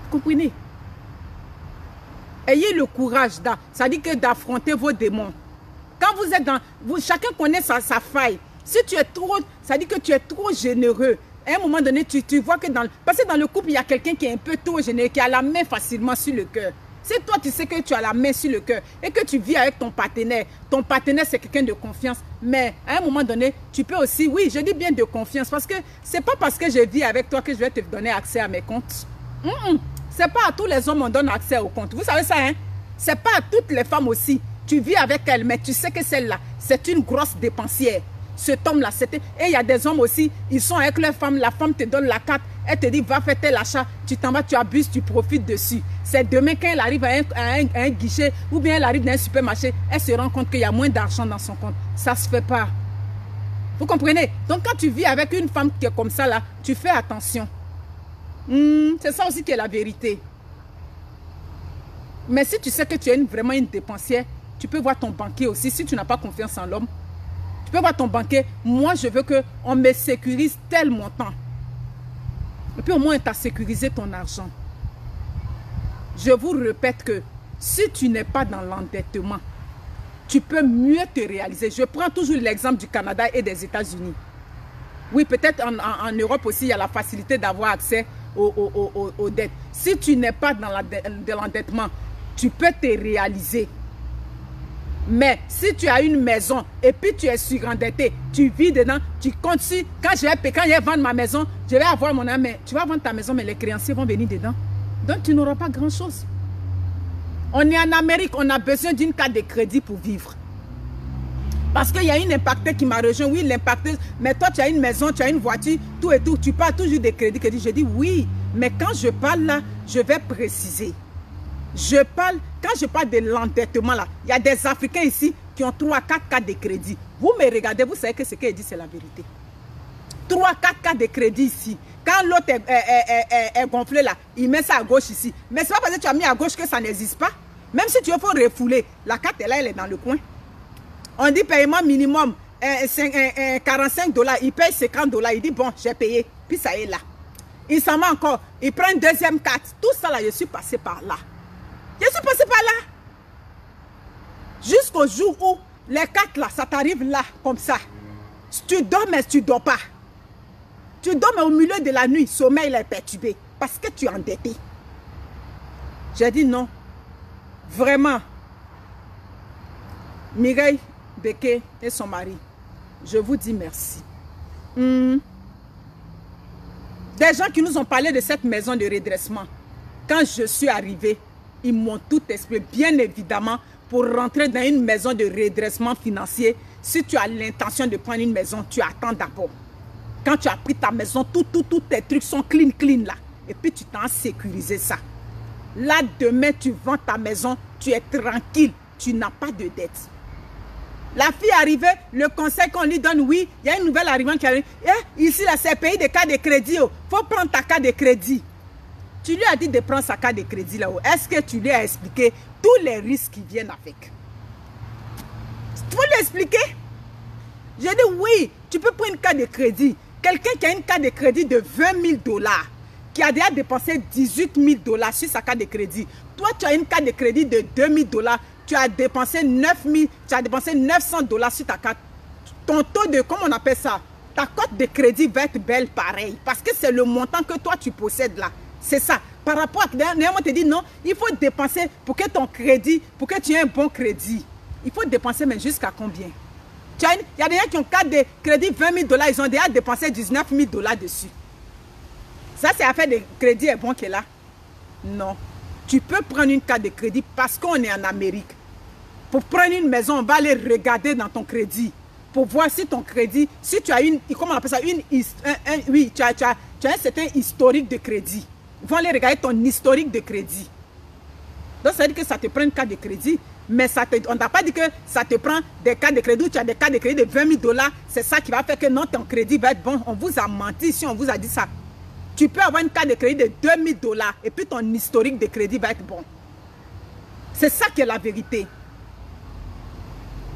comprenez? Ayez le courage, ça dit que d'affronter vos démons. Quand vous êtes dans... Vous, chacun connaît sa, faille. Si tu es trop... Ça dit que tu es trop généreux. À un moment donné, tu, tu vois que dans... Parce que dans le couple, il y a quelqu'un qui est un peu trop généreux, qui a la main facilement sur le cœur. Si toi, tu sais que tu as la main sur le cœur et que tu vis avec ton partenaire, ton partenaire, c'est quelqu'un de confiance. Mais à un moment donné, tu peux aussi, oui, je dis bien de confiance parce que c'est pas parce que je vis avec toi que je vais te donner accès à mes comptes. C'est pas à tous les hommes on donne accès au compte. Vous savez ça, hein? C'est pas à toutes les femmes aussi. Tu vis avec elle, mais tu sais que celle-là, c'est une grosse dépensière. Cet homme-là, c'était... Et il y a des hommes aussi, ils sont avec leur femme, la femme te donne la carte, elle te dit, va faire tel achat, tu t'en vas, tu abuses, tu profites dessus. C'est demain quand elle arrive à un, guichet ou bien elle arrive dans un supermarché, elle se rend compte qu'il y a moins d'argent dans son compte. Ça se fait pas. Vous comprenez? Donc quand tu vis avec une femme qui est comme ça, là, tu fais attention. Hmm, c'est ça aussi qui est la vérité. Mais si tu sais que tu es vraiment une dépensière, tu peux voir ton banquier aussi. Si tu n'as pas confiance en l'homme, tu peux voir ton banquier. Moi, je veux qu'on me sécurise tel montant. Et puis au moins, tu as sécurisé ton argent. Je vous répète que si tu n'es pas dans l'endettement, tu peux mieux te réaliser. Je prends toujours l'exemple du Canada et des États-Unis. Oui, peut-être en, Europe aussi, il y a la facilité d'avoir accès aux, dettes. Si tu n'es pas dans l'endettement, tu peux te réaliser. Mais si tu as une maison et puis tu es surendetté, tu vis dedans, tu comptes sur, quand je vais, quand je vais vendre ma maison, je vais avoir mon âme, tu vas vendre ta maison, mais les créanciers vont venir dedans. Donc tu n'auras pas grand-chose. On est en Amérique, on a besoin d'une carte de crédit pour vivre. Parce qu'il y a une impacteuse qui m'a rejoint. Oui, l'impacteuse. Mais toi, tu as une maison, tu as une voiture, tout et tout. Tu parles toujours des crédits. Je dis oui. Mais quand je parle là, je vais préciser. Je parle, quand je parle de l'endettement là, il y a des Africains ici qui ont 3, 4 cas de crédit. Vous me regardez, vous savez que ce qu'elle dit, c'est la vérité. 3, 4 cas de crédit ici. Quand l'autre est, gonflé là, il met ça à gauche ici. Mais c'est pas parce que tu as mis à gauche que ça n'existe pas. Même si tu veux refouler, la carte est là, elle est dans le coin. On dit paiement minimum 45 euh, euh, dollars. Il paye 50 dollars. Il dit bon, j'ai payé. Puis ça est là. Il s'en va encore. Il prend une deuxième carte. Tout ça là, je suis passé par là. Je suis passé là. Jusqu'au jour où les cartes là, ça t'arrive là, comme ça. Tu dors, mais tu dors pas. Tu dors, mais au milieu de la nuit, sommeil est perturbé. Parce que tu es endetté. J'ai dit non. Vraiment. Mireille, Beke et son mari, je vous dis merci. Hmm. Des gens qui nous ont parlé de cette maison de redressement. Quand je suis arrivée, ils m'ont tout expliqué. Bien évidemment, pour rentrer dans une maison de redressement financier, si tu as l'intention de prendre une maison, tu attends d'abord. Quand tu as pris ta maison, tous tout, tout tes trucs sont clean, clean là. Et puis tu t'en sécurisé ça. Là, demain, tu vends ta maison, tu es tranquille, tu n'as pas de dette. La fille arrivée, le conseil qu'on lui donne, oui, il y a une nouvelle arrivante qui arrive. Eh, ici, là, c'est pays de cas de crédit. Il oh. faut prendre ta carte de crédit. Tu lui as dit de prendre sa carte de crédit là-haut. Est-ce que tu lui as expliqué tous les risques qui viennent avec? Tu peux lui expliquer? J'ai dit oui, tu peux prendre une carte de crédit. Quelqu'un qui a une carte de crédit de 20 000 dollars, qui a déjà dépensé 18 000 dollars sur sa carte de crédit. Toi, tu as une carte de crédit de 2 000 dollars, tu as dépensé 9 000, tu as dépensé 900 dollars sur ta carte. Ton taux de, comment on appelle ça? Ta cote de crédit va être belle pareil, parce que c'est le montant que toi, tu possèdes là. C'est ça. Par rapport à... On te dit non, il faut dépenser pour que ton crédit, pour que tu aies un bon crédit. Il faut dépenser, mais jusqu'à combien? Il y a des gens qui ont carte de crédit 20 000 dollars, ils ont déjà dépensé 19 000 dollars dessus. Ça, c'est affaire de crédit bon est là. Non. Tu peux prendre une carte de crédit parce qu'on est en Amérique. Pour prendre une maison, on va aller regarder dans ton crédit. Pour voir si ton crédit, si tu as une, comment on appelle ça, une, oui, as, tu, as, tu as un certain historique de crédit. Vont aller regarder ton historique de crédit. Donc, ça veut dire que ça te prend une carte de crédit, mais ça te, on pas dit que ça te prend des cartes de crédit où tu as des cartes de crédit de 20 000 dollars. C'est ça qui va faire que non, ton crédit va être bon. On vous a menti si on vous a dit ça. Tu peux avoir une carte de crédit de 2 000 dollars et puis ton historique de crédit va être bon. C'est ça qui est la vérité.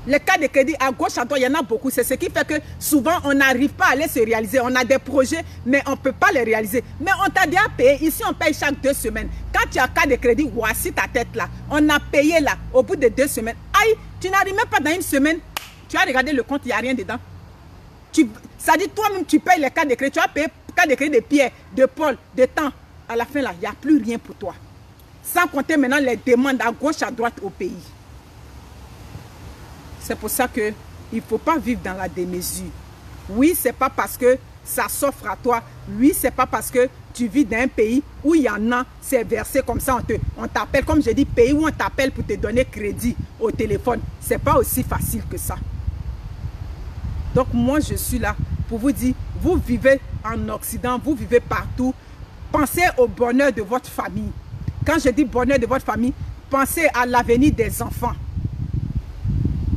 Les cas de crédit à gauche, à droite, il y en a beaucoup. C'est ce qui fait que souvent, on n'arrive pas à les se réaliser. On a des projets, mais on ne peut pas les réaliser. Mais on t'a déjà payé. Ici, on paye chaque deux semaines. Quand tu as cas de crédit, voici ta tête là. On a payé là, au bout de deux semaines. Aïe, tu n'arrives même pas dans une semaine. Tu as regardé le compte, il n'y a rien dedans. Tu, ça dit toi-même, tu payes les cas de crédit. Tu as payé cas de crédit de Pierre, de Paul, de temps. À la fin là, il n'y a plus rien pour toi. Sans compter maintenant les demandes à gauche, à droite au pays. C'est pour ça qu'il ne faut pas vivre dans la démesure. Oui, ce n'est pas parce que ça s'offre à toi. Oui, ce n'est pas parce que tu vis dans un pays où il y en a, c'est versé comme ça, on t'appelle, comme je dis, pays où on t'appelle pour te donner crédit au téléphone. Ce n'est pas aussi facile que ça. Donc moi, je suis là pour vous dire, vous vivez en Occident, vous vivez partout. Pensez au bonheur de votre famille. Quand je dis bonheur de votre famille, pensez à l'avenir des enfants.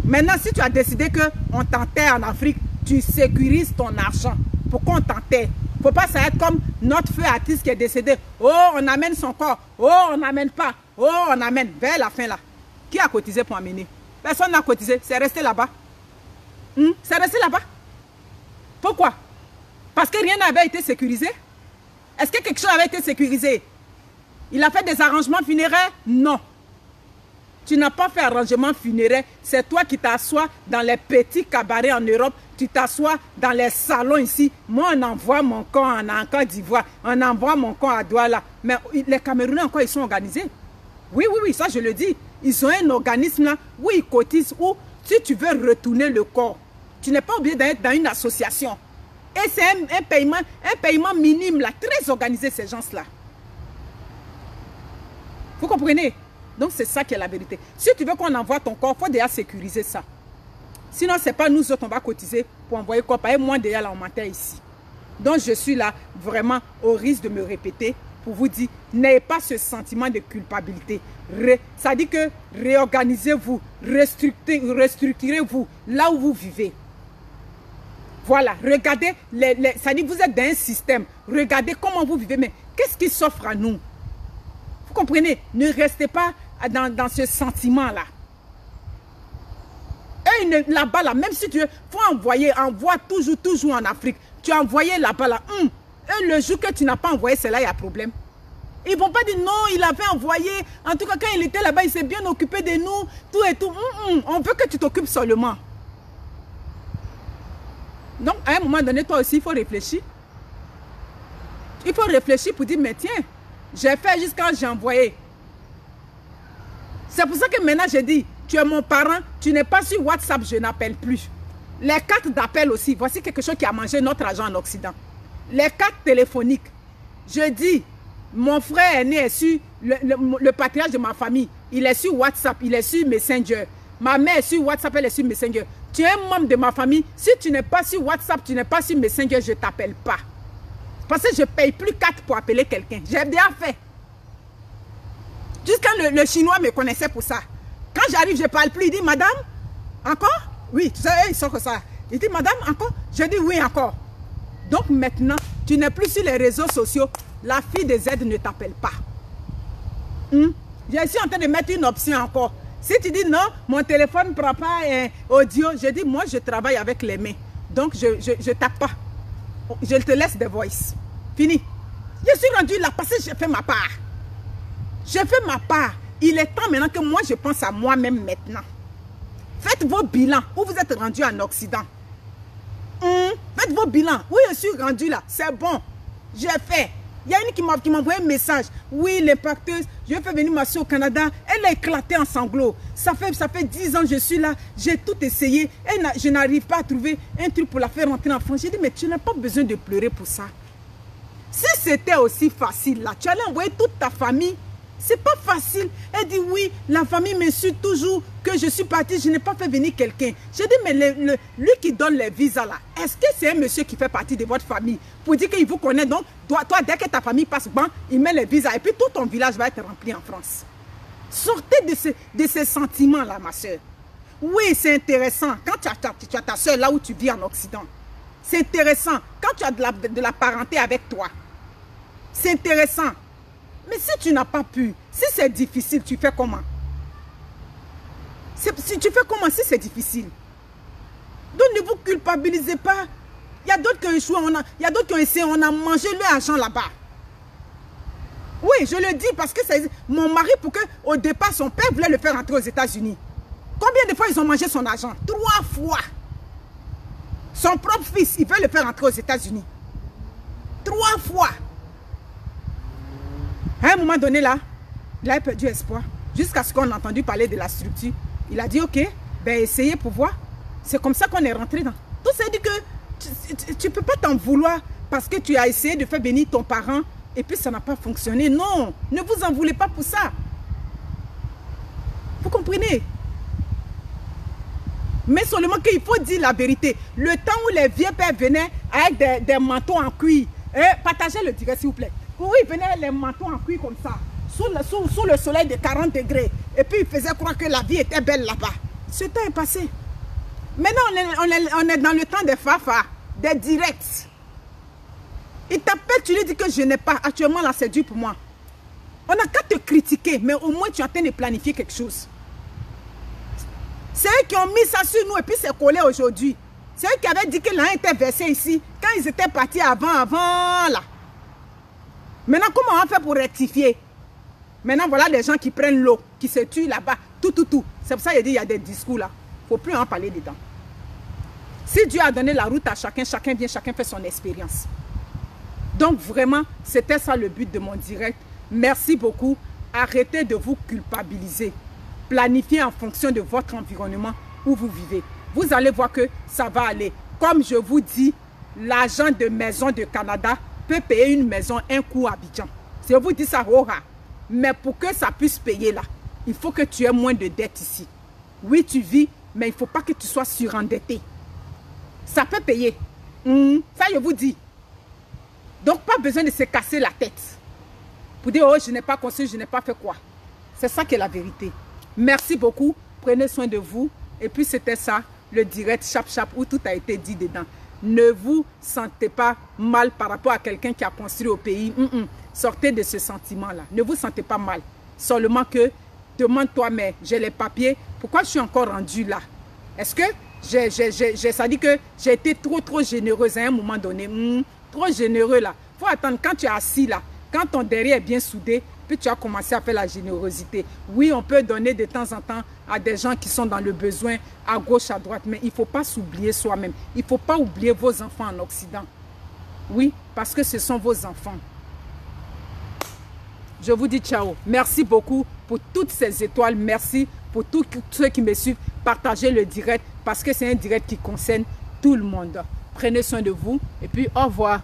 Maintenant, si tu as décidé qu'on t'enterre en Afrique, tu sécurises ton argent. Pourquoi on t'enterre? Faut pas ça être comme notre feu artiste qui est décédé. Oh, on amène son corps. Oh, on n'amène pas. Oh, on amène. Vers la fin là. Qui a cotisé pour amener? Personne n'a cotisé. C'est resté là-bas. Hmm? C'est resté là-bas. Pourquoi? Parce que rien n'avait été sécurisé. Est-ce que quelque chose avait été sécurisé? Il a fait des arrangements funéraires? Non. Tu n'as pas fait arrangement funéraire. C'est toi qui t'assois dans les petits cabarets en Europe. Tu t'assois dans les salons ici. Moi, on envoie mon corps en, Côte d'Ivoire. On envoie mon corps à Douala. Mais les Camerounais encore, ils sont organisés. Oui, oui, oui, ça je le dis. Ils ont un organisme là où ils cotisent. Où si tu veux retourner le corps, tu n'es pas obligé d'être dans une association. Et c'est un, paiement, un paiement minime là, très organisé ces gens-là. Vous comprenez? Donc c'est ça qui est la vérité. Si tu veux qu'on envoie ton corps, il faut déjà sécuriser ça. Sinon, ce n'est pas nous autres, on va cotiser pour envoyer quoi. Par moi déjà là, on ici. Donc je suis là vraiment au risque de me répéter pour vous dire, n'ayez pas ce sentiment de culpabilité. ça dit que réorganisez-vous, restructurez-vous là où vous vivez. Voilà, regardez, ça dit vous êtes dans un système. Regardez comment vous vivez, mais qu'est-ce qui s'offre à nous? Vous comprenez? Ne restez pas dans, ce sentiment-là. Et là-bas, là, même si tu veux, faut envoyer, envoie toujours, toujours en Afrique. Tu as envoyé là-bas, là. Hum, et le jour que tu n'as pas envoyé, c'est là il y a problème. Ils vont pas dire non, il avait envoyé. En tout cas, quand il était là-bas, il s'est bien occupé de nous, tout et tout. Hum, hum, on veut que tu t'occupes seulement. Donc, à un moment donné, toi aussi, il faut réfléchir. Il faut réfléchir pour dire, mais tiens, j'ai fait jusqu'à j'ai envoyé? C'est pour ça que maintenant je dis, tu es mon parent, tu n'es pas sur WhatsApp, je n'appelle plus. Les cartes d'appel aussi, voici quelque chose qui a mangé notre argent en Occident. Les cartes téléphoniques, Je dis, mon frère aîné est sur le, le, patriarche de ma famille. Il est sur WhatsApp, il est sur Messenger. Ma mère est sur WhatsApp, elle est sur Messenger. Tu es un membre de ma famille. Si tu n'es pas sur WhatsApp, tu n'es pas sur Messenger, je ne t'appelle pas. Parce que je ne paye plus 4 pour appeler quelqu'un. J'ai déjà fait. Jusqu'à le, le, Chinois me connaissait pour ça. Quand j'arrive, je ne parle plus. Il dit, madame, encore? Oui, tu sais, ils sont que ça. Il dit, madame, encore? Je dis, oui, encore. Donc maintenant, tu n'es plus sur les réseaux sociaux. La fille des aides ne t'appelle pas. Hmm? Je suis en train de mettre une option encore. Si tu dis non, mon téléphone ne prend pas un audio, je dis moi je travaille avec les mains. Donc je ne tape pas. Je te laisse des voices. Fini. Je suis rendu là parce que j'ai fait ma part. J'ai fait ma part. Il est temps maintenant que moi je pense à moi-même maintenant. Faites vos bilans. Où vous êtes rendu en Occident. Hmm? Faites vos bilans. Où je suis rendu là. C'est bon. J'ai fait. Il y a une qui m'a envoyé un message. Oui, l'impacteuse, je vais faire venir ma soeur au Canada. Elle a éclaté en sanglots. Ça fait, ça fait 10 ans que je suis là. J'ai tout essayé. Je n'arrive pas à trouver un truc pour la faire rentrer en France. J'ai dit, mais tu n'as pas besoin de pleurer pour ça. Si c'était aussi facile là, tu allais envoyer toute ta famille c'est pas facile. Elle dit oui, la famille me suit toujours que je suis partie, je n'ai pas fait venir quelqu'un. J'ai dit, mais lui qui donne les visas là, est-ce que c'est un monsieur qui fait partie de votre famille? Pour dire qu'il vous connaît donc toi, dès que ta famille passe, bon, il met les visas et puis tout ton village va être rempli en France. Sortez de, ce, de ces sentiments-là, ma soeur. Oui, c'est intéressant. Quand tu as, tu ta soeur là où tu vis en Occident, c'est intéressant. Quand tu as de la, de la parenté avec toi, c'est intéressant. Mais si tu n'as pas pu, si c'est difficile, tu fais comment? Si tu fais comment si c'est difficile? Donc ne vous culpabilisez pas. Il y a d'autres qui ont échoué, il y a d'autres qui ont essayé, on a mangé leur argent là-bas. Oui, je le dis parce que mon mari, pour que au départ, son père voulait le faire rentrer aux États-Unis. Combien de fois ils ont mangé son argent? Trois fois. Son propre fils, il veut le faire rentrer aux États-Unis. Trois fois. À un moment donné, là, il a perdu espoir. Jusqu'à ce qu'on a entendu parler de la structure. Il a dit, ok, ben essayez pour voir. C'est comme ça qu'on est rentré dans. Tout ça dit que tu ne peux pas t'en vouloir parce que tu as essayé de faire bénir ton parent et puis ça n'a pas fonctionné. Non, ne vous en voulez pas pour ça. Vous comprenez? Mais seulement qu'il faut dire la vérité. Le temps où les vieux pères venaient avec des, manteaux en cuir, eh, partagez le direct s'il vous plaît. Oui, il venait les manteaux en cuir comme ça, sous le, soleil de 40 degrés. Et puis il faisait croire que la vie était belle là-bas. Ce temps est passé. Maintenant, on est, dans le temps des fafa, des directs. Il t'appelle, tu lui dis que je n'ai pas. Actuellement, là, c'est dur pour moi. On n'a qu'à te critiquer, mais au moins tu train de planifier quelque chose. C'est eux qui ont mis ça sur nous et puis c'est collé aujourd'hui. C'est eux qui avaient dit que l'un était versé ici. Quand ils étaient partis avant, avant, là. Maintenant, comment on fait pour rectifier? Maintenant, voilà les gens qui prennent l'eau, qui se tuent là-bas, tout, tout, tout. C'est pour ça qu'il y a des discours là. Il ne faut plus en parler dedans. Si Dieu a donné la route à chacun, chacun vient, chacun fait son expérience. Donc vraiment, c'était ça le but de mon direct. Merci beaucoup. Arrêtez de vous culpabiliser. Planifiez en fonction de votre environnement où vous vivez. Vous allez voir que ça va aller. Comme je vous dis, l'agent de maison de Canada peut payer une maison un coup à Abidjan. Je vous dis ça, aura. Mais pour que ça puisse payer là, il faut que tu aies moins de dettes ici. Oui, tu vis, mais il ne faut pas que tu sois surendetté. Ça peut payer. Hmm, ça, je vous dis. Donc, pas besoin de se casser la tête. Pour dire, oh, je n'ai pas construit, je n'ai pas fait quoi. C'est ça qui est la vérité. Merci beaucoup. Prenez soin de vous. Et puis, c'était ça, le direct chap chap où tout a été dit dedans ne vous sentez pas mal par rapport à quelqu'un qui a construit au pays. Sortez de ce sentiment-là. Ne vous sentez pas mal. Seulement que, demande-toi, mais j'ai les papiers, pourquoi je suis encore rendu là? Est-ce que j'ai, ça dit que j'ai été trop, trop généreuse à un moment donné hmm, Trop généreux là. faut attendre quand tu es assis là, quand ton derrière est bien soudé, puis tu as commencé à faire la générosité. Oui, on peut donner de temps en temps à des gens qui sont dans le besoin, à gauche, à droite, mais il ne faut pas s'oublier soi-même. Il ne faut pas oublier vos enfants en Occident. Oui, parce que ce sont vos enfants. Je vous dis ciao. Merci beaucoup pour toutes ces étoiles. Merci pour tous ceux qui me suivent. Partagez le direct parce que c'est un direct qui concerne tout le monde. Prenez soin de vous et puis au revoir.